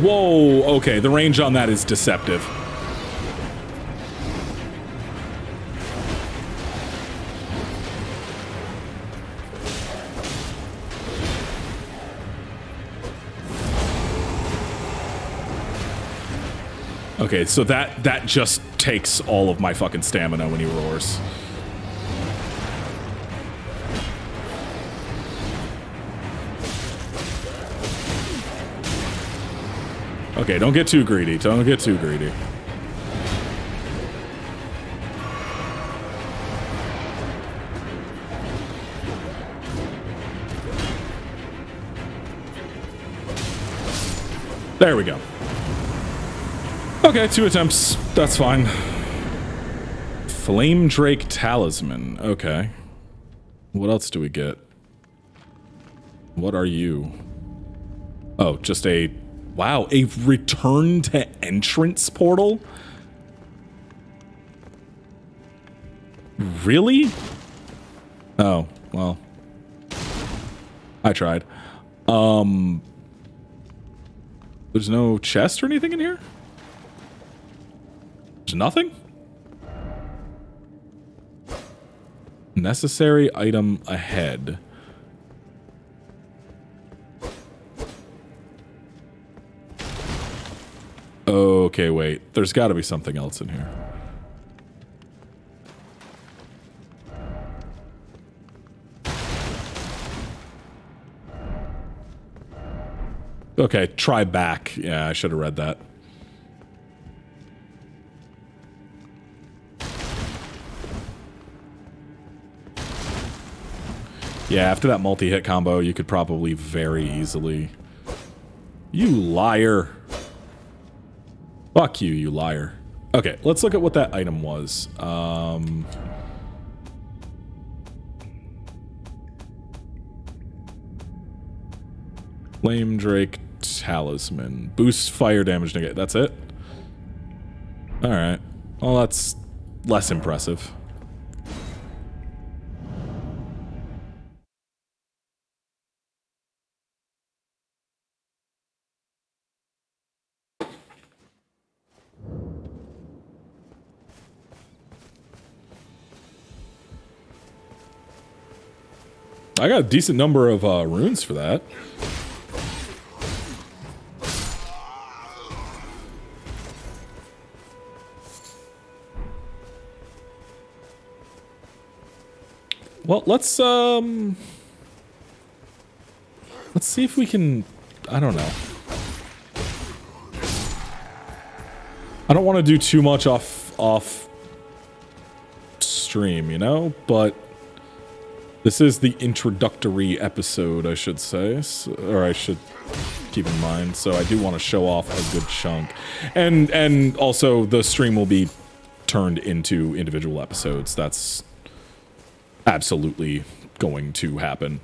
Whoa, okay. The range on that is deceptive. Okay, so that that just takes all of my fucking stamina when he roars. Okay, don't get too greedy. Don't get too greedy. There we go. Okay, two attempts. That's fine. Flame Drake Talisman. Okay. What else do we get? What are you? Oh, just a... Wow, a return to entrance portal? Really? Oh, well. I tried. Um... There's no chest or anything in here? There's nothing? Necessary item ahead. Okay, wait. There's got to be something else in here. Okay, try back. Yeah, I should have read that. Yeah, after that multi-hit combo, you could probably very easily... You liar. Fuck you, you liar. Okay, let's look at what that item was. Um... Flame Drake Talisman. Boosts fire damage negate. That's it? Alright. Well, that's less impressive. I got a decent number of uh, runes for that. Well, let's um let's see if we can I don't know. I don't want to do too much off off stream, you know, but this is the introductory episode, I should say, so, or I should keep in mind. So I do want to show off a good chunk, and and also the stream will be turned into individual episodes. That's absolutely going to happen.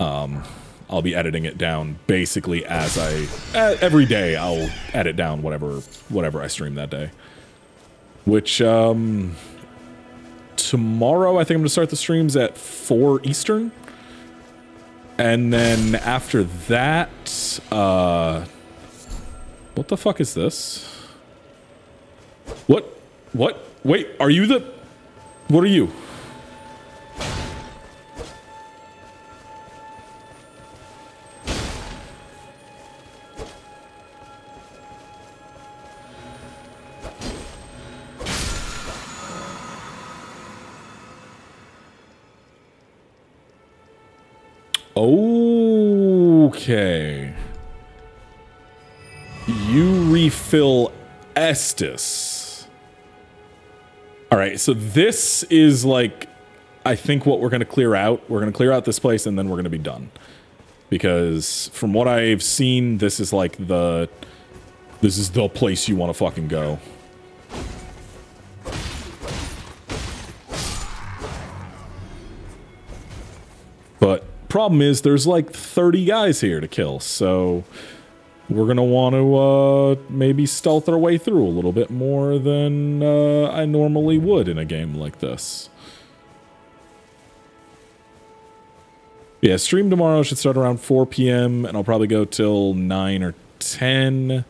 Um, I'll be editing it down basically as I every day. I'll edit down whatever whatever I stream that day, which um tomorrow I think I'm gonna start the streams at 4 Eastern. And then after that, uh What the fuck is this? What what wait, are you the what are you? Okay. You refill Estus. All right, so this is like, I think what we're going to clear out. We're going to clear out this place and then we're going to be done. Because from what I've seen, this is like the, this is the place you want to fucking go. Problem is, there's like 30 guys here to kill, so we're gonna want to uh, maybe stealth our way through a little bit more than uh, I normally would in a game like this. Yeah, stream tomorrow should start around 4 p.m. and I'll probably go till 9 or 10.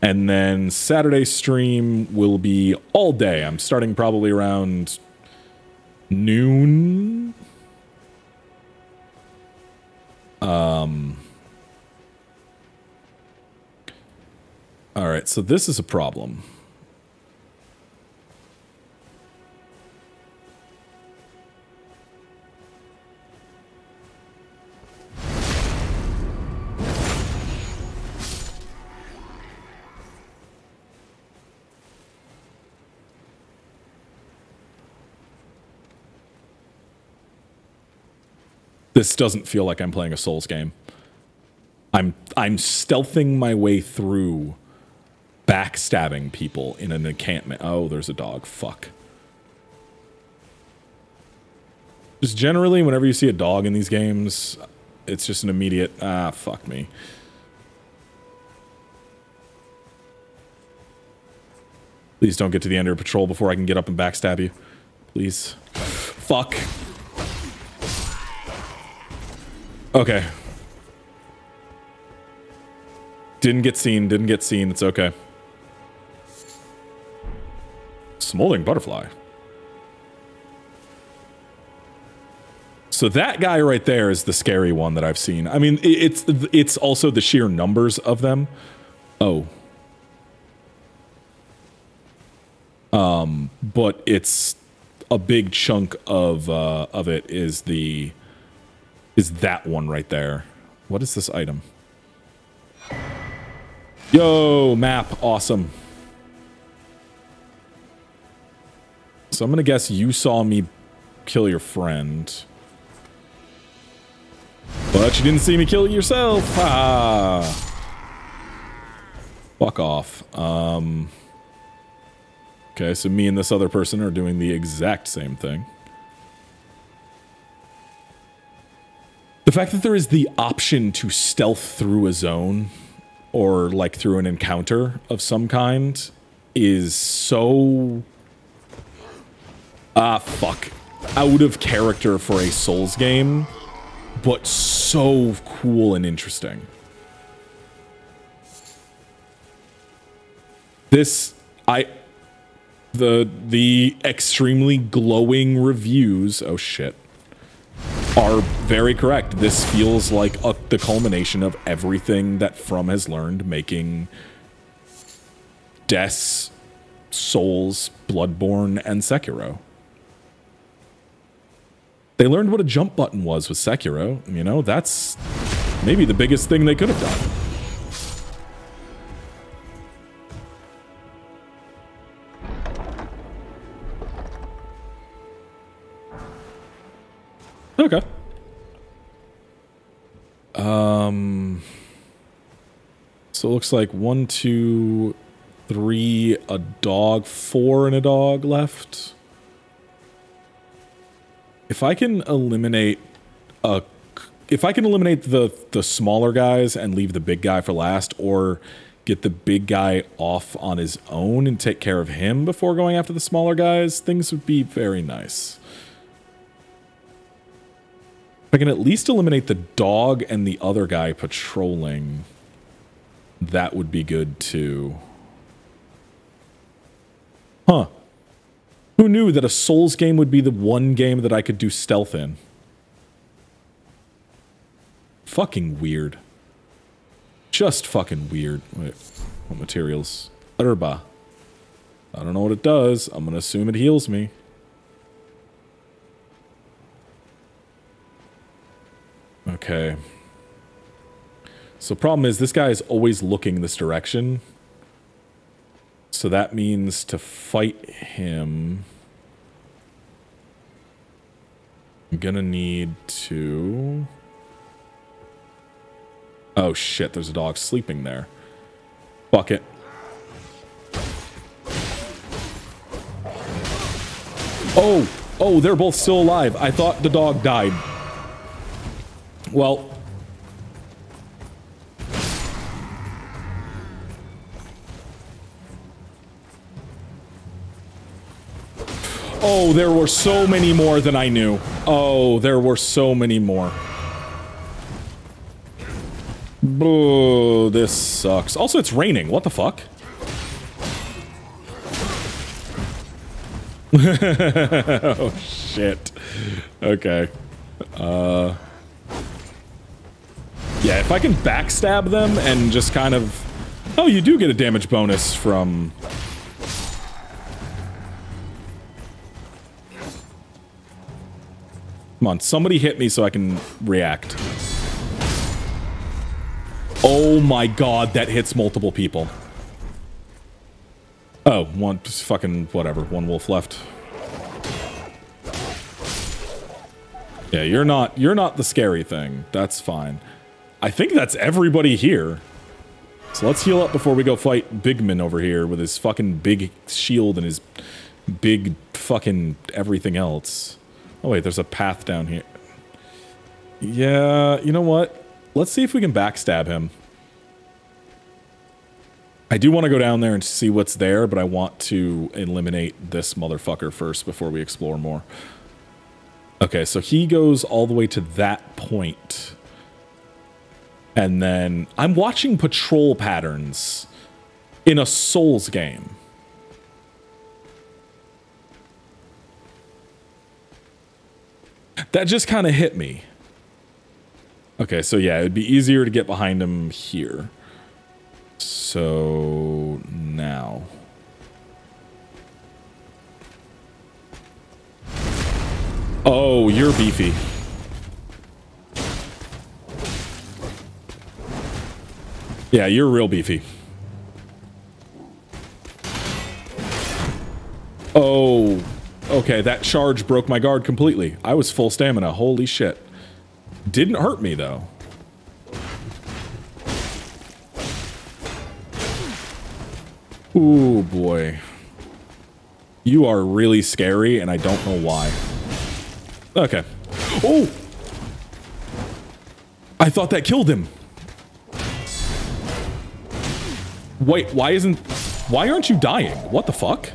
And then Saturday stream will be all day. I'm starting probably around noon. Um. All right, so this is a problem. This doesn't feel like I'm playing a Souls game. I'm I'm stealthing my way through backstabbing people in an encampment. Oh, there's a dog. Fuck. Just generally, whenever you see a dog in these games, it's just an immediate, ah, fuck me. Please don't get to the end of your patrol before I can get up and backstab you. Please. Fuck. Okay. Didn't get seen, didn't get seen, it's okay. Smoldering butterfly. So that guy right there is the scary one that I've seen. I mean, it's it's also the sheer numbers of them. Oh. Um, but it's a big chunk of uh, of it is the is that one right there. What is this item? Yo, map, awesome. So I'm gonna guess you saw me kill your friend. But you didn't see me kill yourself. Ah. Fuck off. Um. Okay, so me and this other person are doing the exact same thing. The fact that there is the option to stealth through a zone or like through an encounter of some kind is so ah fuck out of character for a souls game but so cool and interesting. This i the the extremely glowing reviews oh shit are very correct. This feels like a, the culmination of everything that From has learned making Des, Souls, Bloodborne, and Sekiro. They learned what a jump button was with Sekiro. You know, that's maybe the biggest thing they could have done. Okay. Um. So it looks like one, two, three, a dog, four, and a dog left. If I can eliminate a, if I can eliminate the the smaller guys and leave the big guy for last, or get the big guy off on his own and take care of him before going after the smaller guys, things would be very nice. I can at least eliminate the dog and the other guy patrolling, that would be good too. Huh. Who knew that a Souls game would be the one game that I could do stealth in? Fucking weird. Just fucking weird. Wait, what materials? Herba. I don't know what it does. I'm gonna assume it heals me. Okay. So problem is this guy is always looking this direction. So that means to fight him, I'm gonna need to... Oh shit, there's a dog sleeping there. Fuck it. Oh, oh, they're both still alive. I thought the dog died. Well, Oh, there were so many more than I knew. Oh, there were so many more. Boo, this sucks. Also, it's raining. What the fuck? oh, shit. Okay. Uh... Yeah, if I can backstab them and just kind of... Oh, you do get a damage bonus from... Come on, somebody hit me so I can react. Oh my god, that hits multiple people. Oh, one fucking whatever. One wolf left. Yeah, you're not you're not the scary thing. That's fine. I think that's everybody here. So let's heal up before we go fight Bigman over here with his fucking big shield and his big fucking everything else. Oh wait, there's a path down here. Yeah, you know what? Let's see if we can backstab him. I do want to go down there and see what's there, but I want to eliminate this motherfucker first before we explore more. Okay, so he goes all the way to that point. And then I'm watching patrol patterns in a Souls game. That just kind of hit me. Okay, so yeah, it'd be easier to get behind him here. So now. Oh, you're beefy. Yeah, you're real beefy. Oh, okay, that charge broke my guard completely. I was full stamina. Holy shit. Didn't hurt me, though. Ooh, boy. You are really scary, and I don't know why. Okay. Oh! I thought that killed him. Wait, why isn't... Why aren't you dying? What the fuck?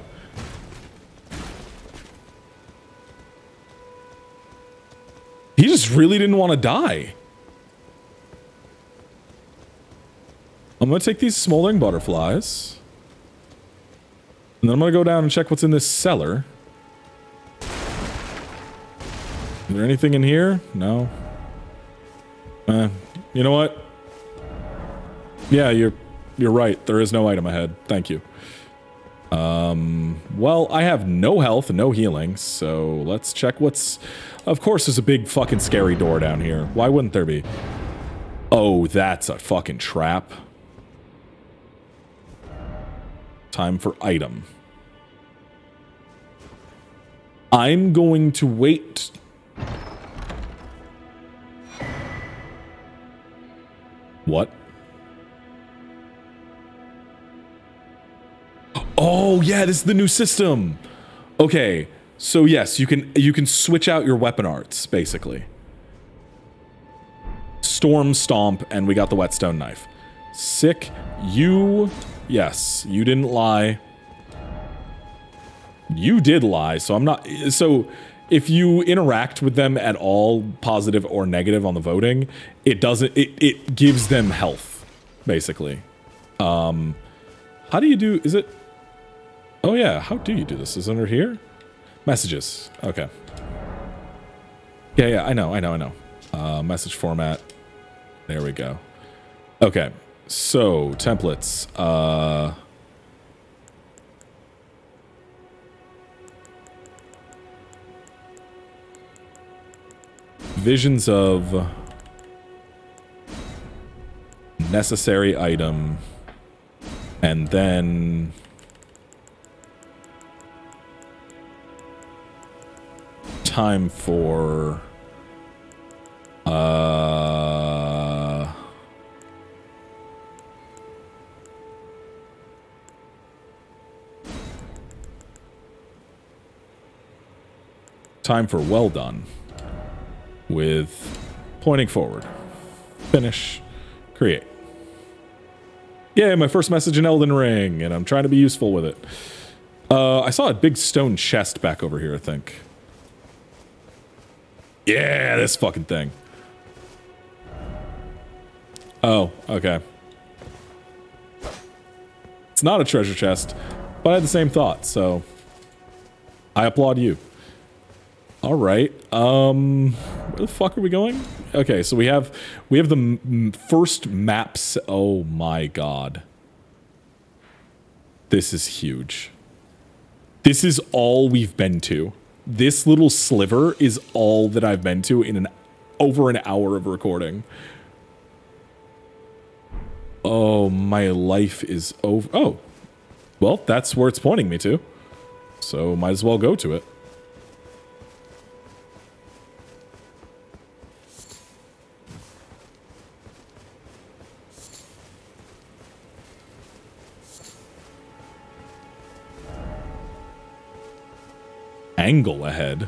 He just really didn't want to die. I'm going to take these smoldering butterflies. And then I'm going to go down and check what's in this cellar. Is there anything in here? No. Uh, you know what? Yeah, you're you're right. There is no item ahead. Thank you. Um, well, I have no health no healing, so let's check what's... Of course there's a big fucking scary door down here. Why wouldn't there be? Oh, that's a fucking trap. Time for item. I'm going to wait What? Oh, yeah, this is the new system. Okay, so yes, you can you can switch out your weapon arts, basically. Storm Stomp, and we got the Whetstone Knife. Sick. You, yes, you didn't lie. You did lie, so I'm not, so if you interact with them at all, positive or negative on the voting, it doesn't, it, it gives them health, basically. Um, how do you do, is it, oh yeah, how do you do this? Is under here? Messages, okay. Yeah, yeah, I know, I know, I know. Uh, message format, there we go. Okay, so templates, uh... visions of necessary item and then time for uh time for well done with Pointing forward. Finish. Create. Yeah, my first message in Elden Ring, and I'm trying to be useful with it. Uh, I saw a big stone chest back over here, I think. Yeah, this fucking thing. Oh, okay. It's not a treasure chest, but I had the same thought, so I applaud you. All right. Um, where the fuck are we going? Okay, so we have we have the first maps. Oh my god. This is huge. This is all we've been to. This little sliver is all that I've been to in an over an hour of recording. Oh, my life is over. Oh, well, that's where it's pointing me to. So might as well go to it. Angle ahead.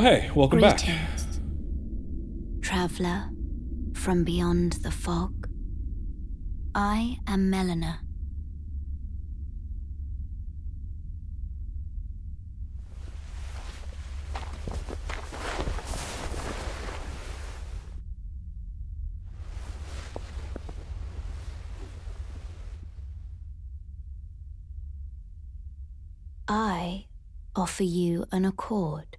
Oh, hey, welcome Greetings, back. Traveler from beyond the fog. I am Melina. I offer you an accord.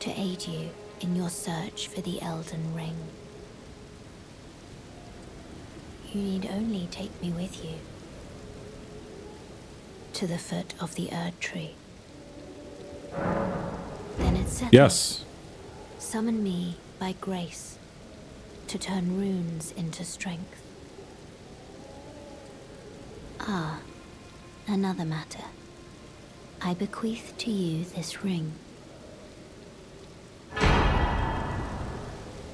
to aid you in your search for the Elden Ring. You need only take me with you to the foot of the Erd Tree. Then it's settled. Yes. Summon me by grace to turn runes into strength. Ah, another matter. I bequeath to you this ring.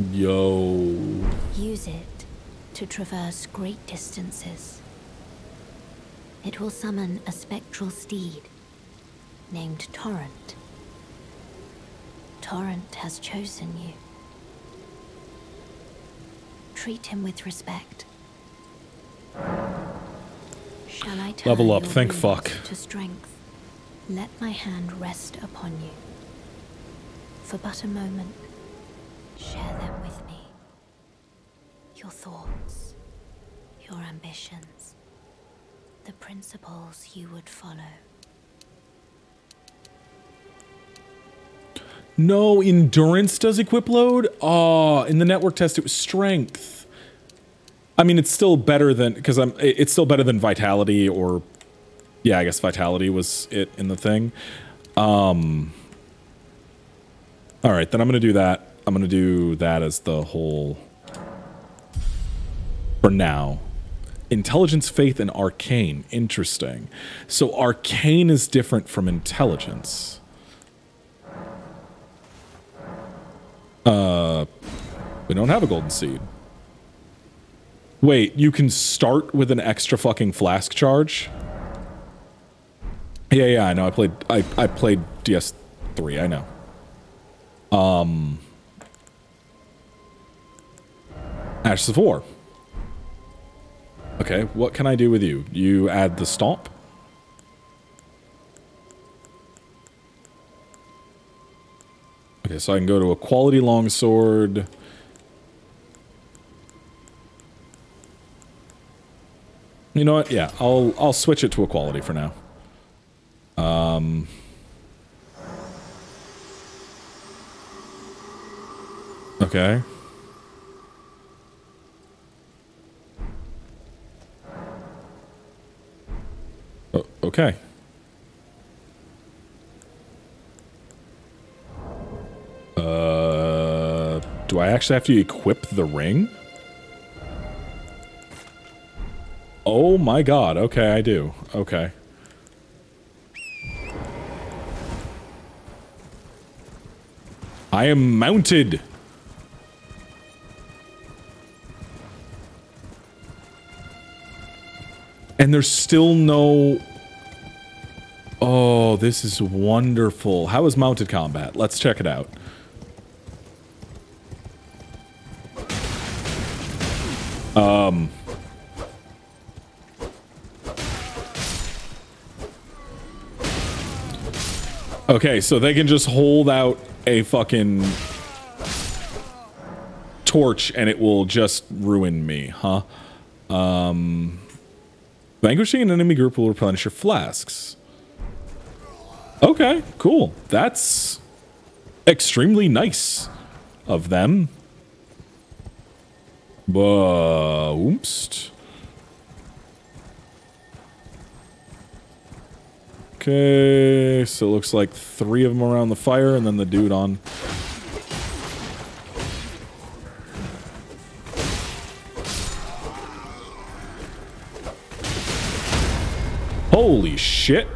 Yo. Use it to traverse great distances. It will summon a spectral steed named Torrent. Torrent has chosen you. Treat him with respect. Shall I Level up, thank fuck. To strength. Let my hand rest upon you. For but a moment, share them with me. Your thoughts, your ambitions, the principles you would follow. No, endurance does equip load? Oh, in the network test it was strength. I mean, it's still better than because I'm it's still better than vitality or yeah, I guess vitality was it in the thing. Um All right, then I'm going to do that. I'm going to do that as the whole for now. Intelligence, faith, and arcane. Interesting. So arcane is different from intelligence. Uh, we don't have a golden seed. Wait, you can start with an extra fucking flask charge? Yeah, yeah, I know. I played I, I played DS3, I know. Um Ashes of War. Okay, what can I do with you? You add the stomp? Okay, so I can go to a quality longsword. You know what? Yeah, I'll I'll switch it to a quality for now. Um Okay. Okay. Uh, do I actually have to equip the ring? Oh my god. Okay, I do. Okay. I am mounted. And there's still no... Oh, this is wonderful. How is mounted combat? Let's check it out. Um... Okay, so they can just hold out a fucking torch and it will just ruin me, huh? Um, vanquishing an enemy group will replenish your flasks. Okay, cool. That's extremely nice of them. But, oops. Okay, so it looks like three of them around the fire and then the dude on. Holy shit.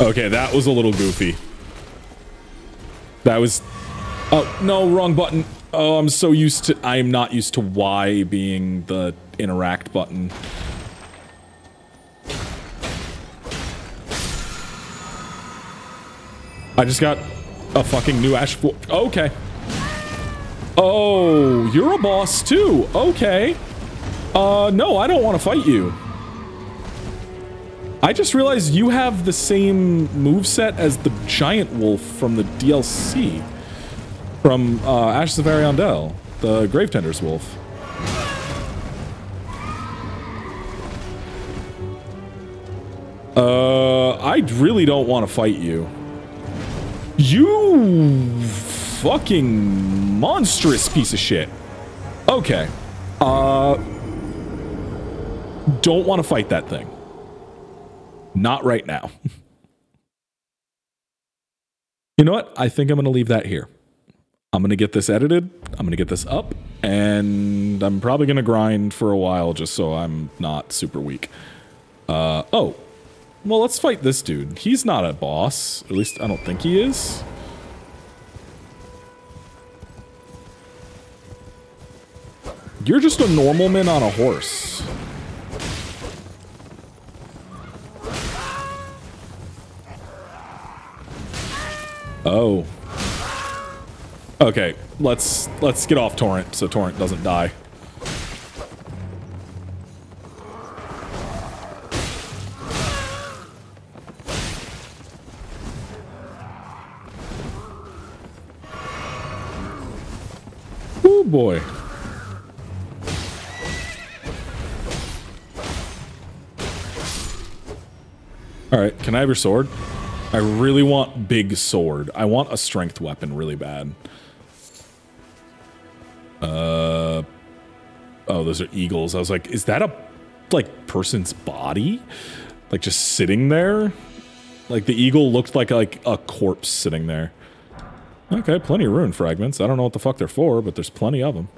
Okay, that was a little goofy. That was... Oh, no, wrong button. Oh, I'm so used to... I am not used to Y being the interact button. I just got a fucking new Ash... Okay. Oh, you're a boss too. Okay. Uh, no, I don't want to fight you. I just realized you have the same move set as the giant wolf from the DLC. From uh, Ashes of Ariandel, the Gravetender's wolf. Uh, I really don't want to fight you. You fucking monstrous piece of shit. Okay. Uh, don't want to fight that thing. Not right now. you know what? I think I'm going to leave that here. I'm going to get this edited. I'm going to get this up. And I'm probably going to grind for a while just so I'm not super weak. Uh, oh. Well, let's fight this dude. He's not a boss. At least I don't think he is. You're just a normal man on a horse. Oh. Okay, let's let's get off Torrent so Torrent doesn't die. Have your sword? I really want big sword. I want a strength weapon really bad. Uh, oh, those are eagles. I was like, is that a, like, person's body? Like, just sitting there? Like, the eagle looked like, like, a corpse sitting there. Okay, plenty of rune fragments. I don't know what the fuck they're for, but there's plenty of them.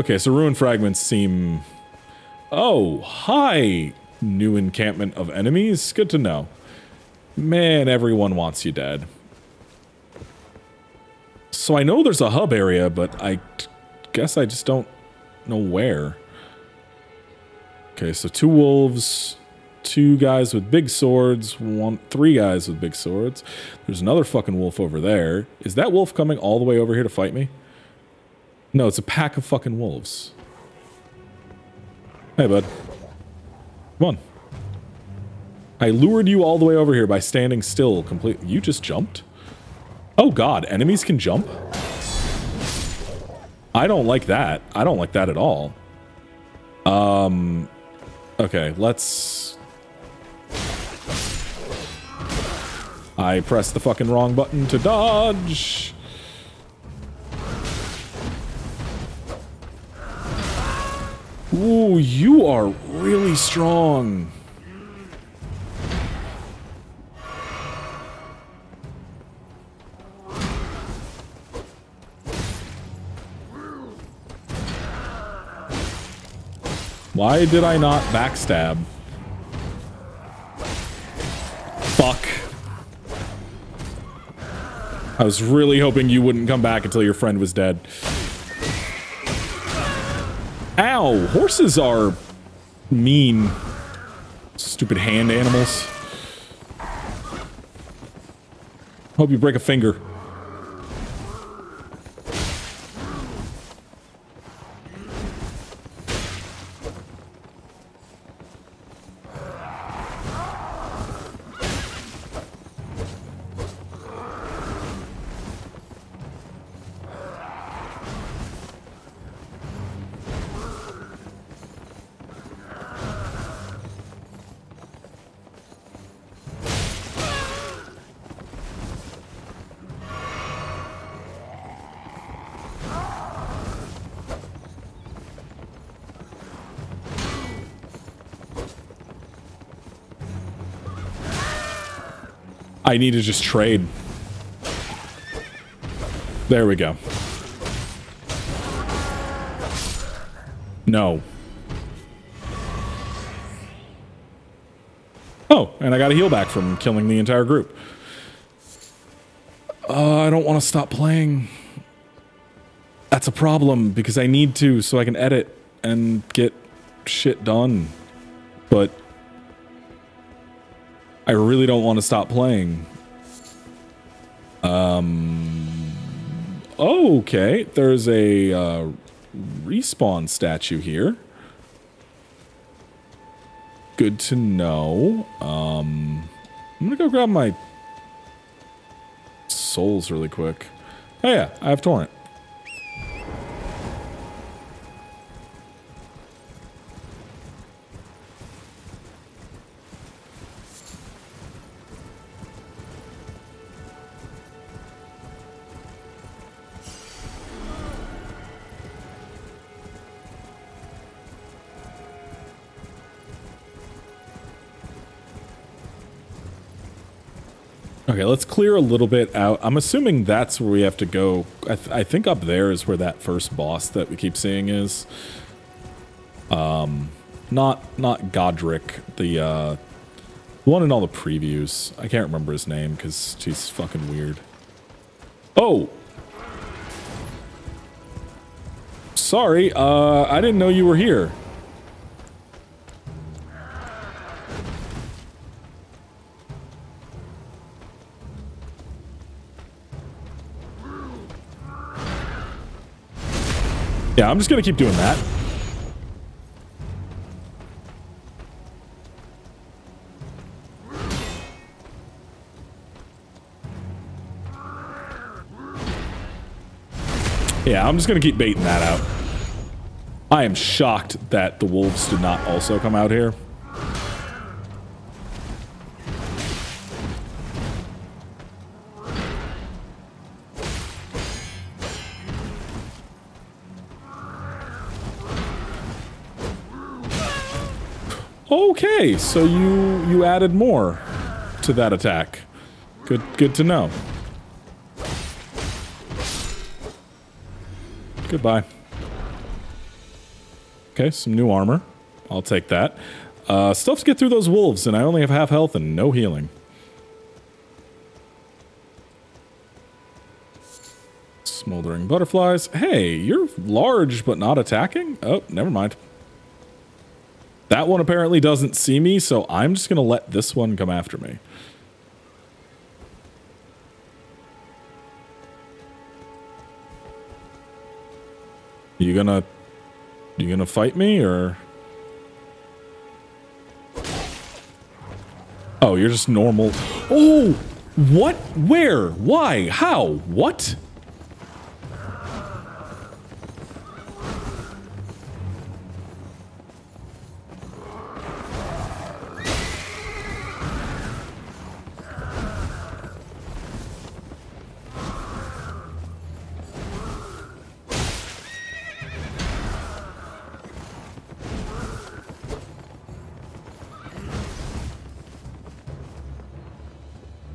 Okay, so rune fragments seem... Oh, hi, new encampment of enemies. Good to know. Man, everyone wants you dead. So I know there's a hub area, but I guess I just don't know where. Okay, so two wolves, two guys with big swords, one, three guys with big swords. There's another fucking wolf over there. Is that wolf coming all the way over here to fight me? No, it's a pack of fucking wolves. Hey, bud. Come on. I lured you all the way over here by standing still completely. You just jumped? Oh god, enemies can jump? I don't like that. I don't like that at all. Um, okay, let's... I pressed the fucking wrong button to dodge. Ooh, you are really strong. Why did I not backstab? Fuck. I was really hoping you wouldn't come back until your friend was dead. Ow! Horses are mean. Stupid hand animals. Hope you break a finger. I need to just trade. There we go. No. Oh, and I got a heal back from killing the entire group. Uh, I don't want to stop playing. That's a problem because I need to so I can edit and get shit done. But I really don't want to stop playing. Um. Okay, there's a uh, respawn statue here. Good to know. Um, I'm gonna go grab my souls really quick. Oh yeah, I have torrent. Let's clear a little bit out. I'm assuming that's where we have to go. I, th I, think up there is where that first boss that we keep seeing is. Um, not not Godrick, the uh, one in all the previews. I can't remember his name because he's fucking weird. Oh, sorry. Uh, I didn't know you were here. Yeah, I'm just to keep doing that. Yeah, I'm just to keep baiting that out. I am shocked that the wolves did not also come out here. Okay, so you you added more to that attack. Good good to know. Goodbye. Okay, some new armor. I'll take that. Uh, to get through those wolves, and I only have half health and no healing. Smoldering butterflies. Hey, you're large but not attacking? Oh, never mind. That one apparently doesn't see me, so I'm just going to let this one come after me. You gonna you gonna fight me or Oh, you're just normal. Oh, what? Where? Why? How? What?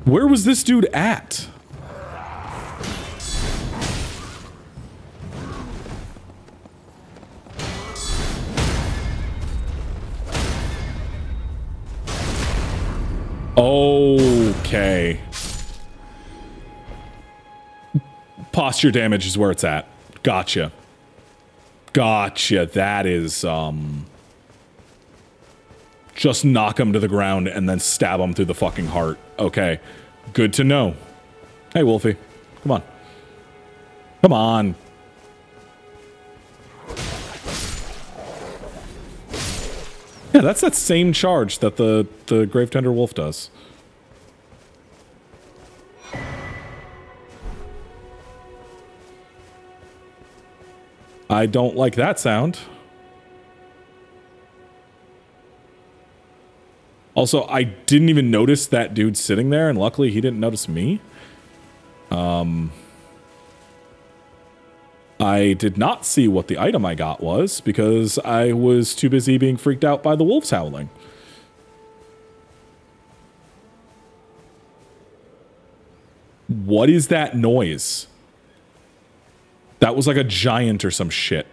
Where was this dude at? Okay. Posture damage is where it's at. Gotcha. Gotcha. That is, um... Just knock him to the ground and then stab him through the fucking heart. Okay. Good to know. Hey, Wolfie. Come on. Come on. Yeah, that's that same charge that the, the Gravetender Wolf does. I don't like that sound. Also, I didn't even notice that dude sitting there, and luckily he didn't notice me. Um, I did not see what the item I got was because I was too busy being freaked out by the wolves howling. What is that noise? That was like a giant or some shit.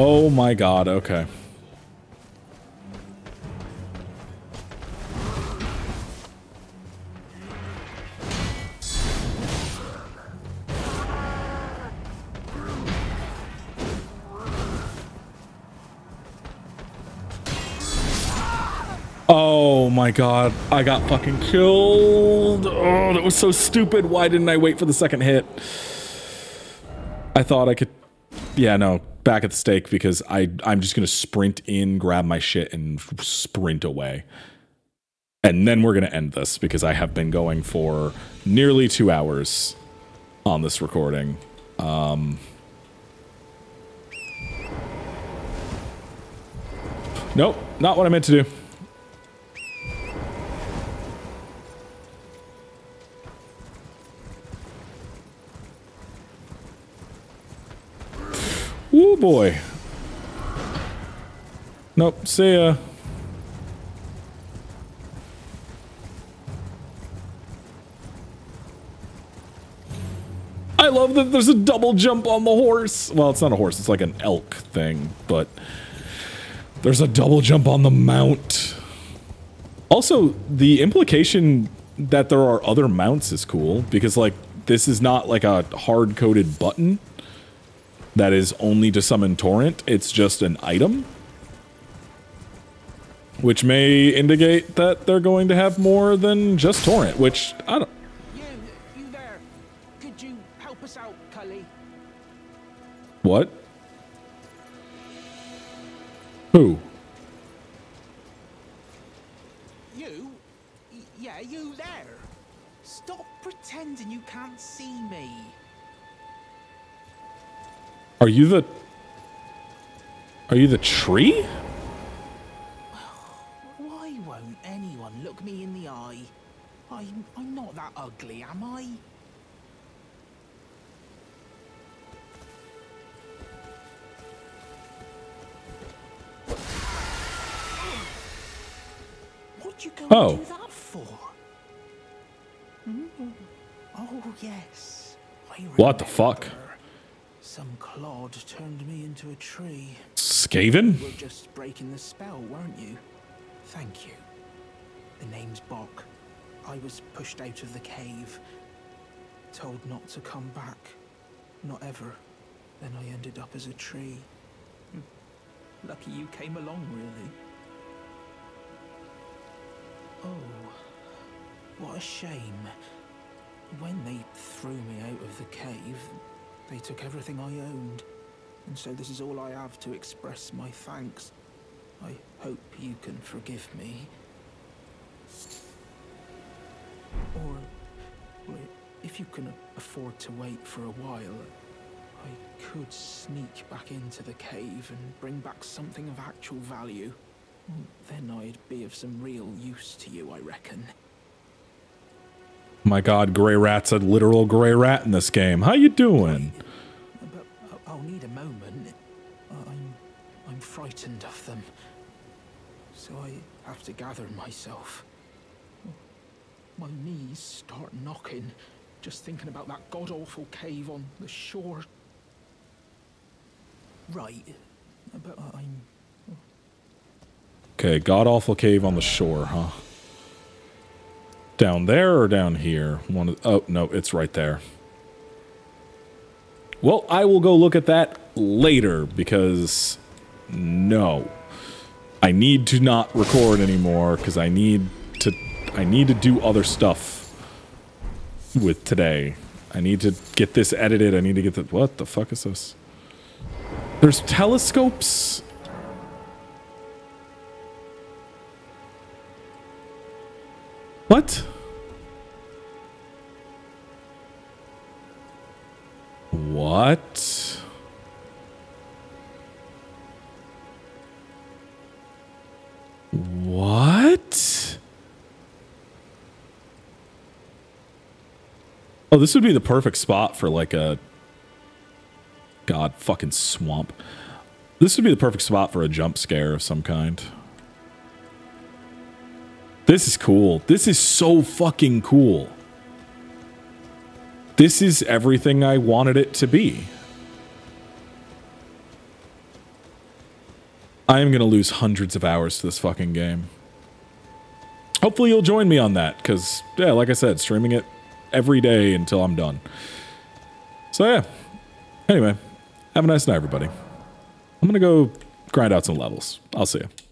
Oh my god, okay. Oh my god, I got fucking killed. Oh, that was so stupid. Why didn't I wait for the second hit? I thought I could... Yeah, no, back at the stake because I, I'm just to sprint in, grab my shit, and sprint away. And then we're to end this because I have been going for nearly two hours on this recording. Um, nope, not what I meant to do. Boy. Nope, see ya. I love that there's a double jump on the horse. Well, it's not a horse, it's like an elk thing, but there's a double jump on the mount. Also, the implication that there are other mounts is cool because like this is not like a hard-coded button that is only to summon Torrent. It's just an item. Which may indicate that they're going to have more than just Torrent, which I don't... You, you there. Could you help us out, Cully? What? Who? Are you the... Are you the tree? Why won't anyone look me in the eye? I'm, I'm not that ugly, am I? What'd you go Oh. do that for? Mm. Oh, yes. I What the fuck? Some clod turned me into a tree. Skaven? You were just breaking the spell, weren't you? Thank you. The name's Boc. I was pushed out of the cave. Told not to come back. Not ever. Then I ended up as a tree. Hmm. Lucky you came along, really. Oh, what a shame. When they threw me out of the cave, they took everything I owned. And so this is all I have to express my thanks. I hope you can forgive me. Or, or if you can afford to wait for a while, I could sneak back into the cave and bring back something of actual value. Then I'd be of some real use to you, I reckon. My god, Gray Rat's a literal gray rat in this game. How you doing? I'll need a moment. I'm, I'm frightened of them. So I have to gather myself. My knees start knocking, just thinking about that god-awful cave on the shore. Right, but I'm... Okay, god awful cave on the shore, huh? Down there or down here? One. Of, oh no, it's right there. Well, I will go look at that later because no, I need to not record anymore because I need to. I need to do other stuff with today. I need to get this edited. I need to get the. What the fuck is this? There's telescopes. What? What? What? Oh, this would be the perfect spot for like a god fucking swamp. This would be the perfect spot for a jump scare of some kind. This is cool. This is so fucking cool. This is everything I wanted it to be. I am going to lose hundreds of hours to this fucking game. Hopefully you'll join me on that, because, yeah, like I said, streaming it every day until I'm done. So, yeah. Anyway, have a nice night, everybody. I'm going to go grind out some levels. I'll see you.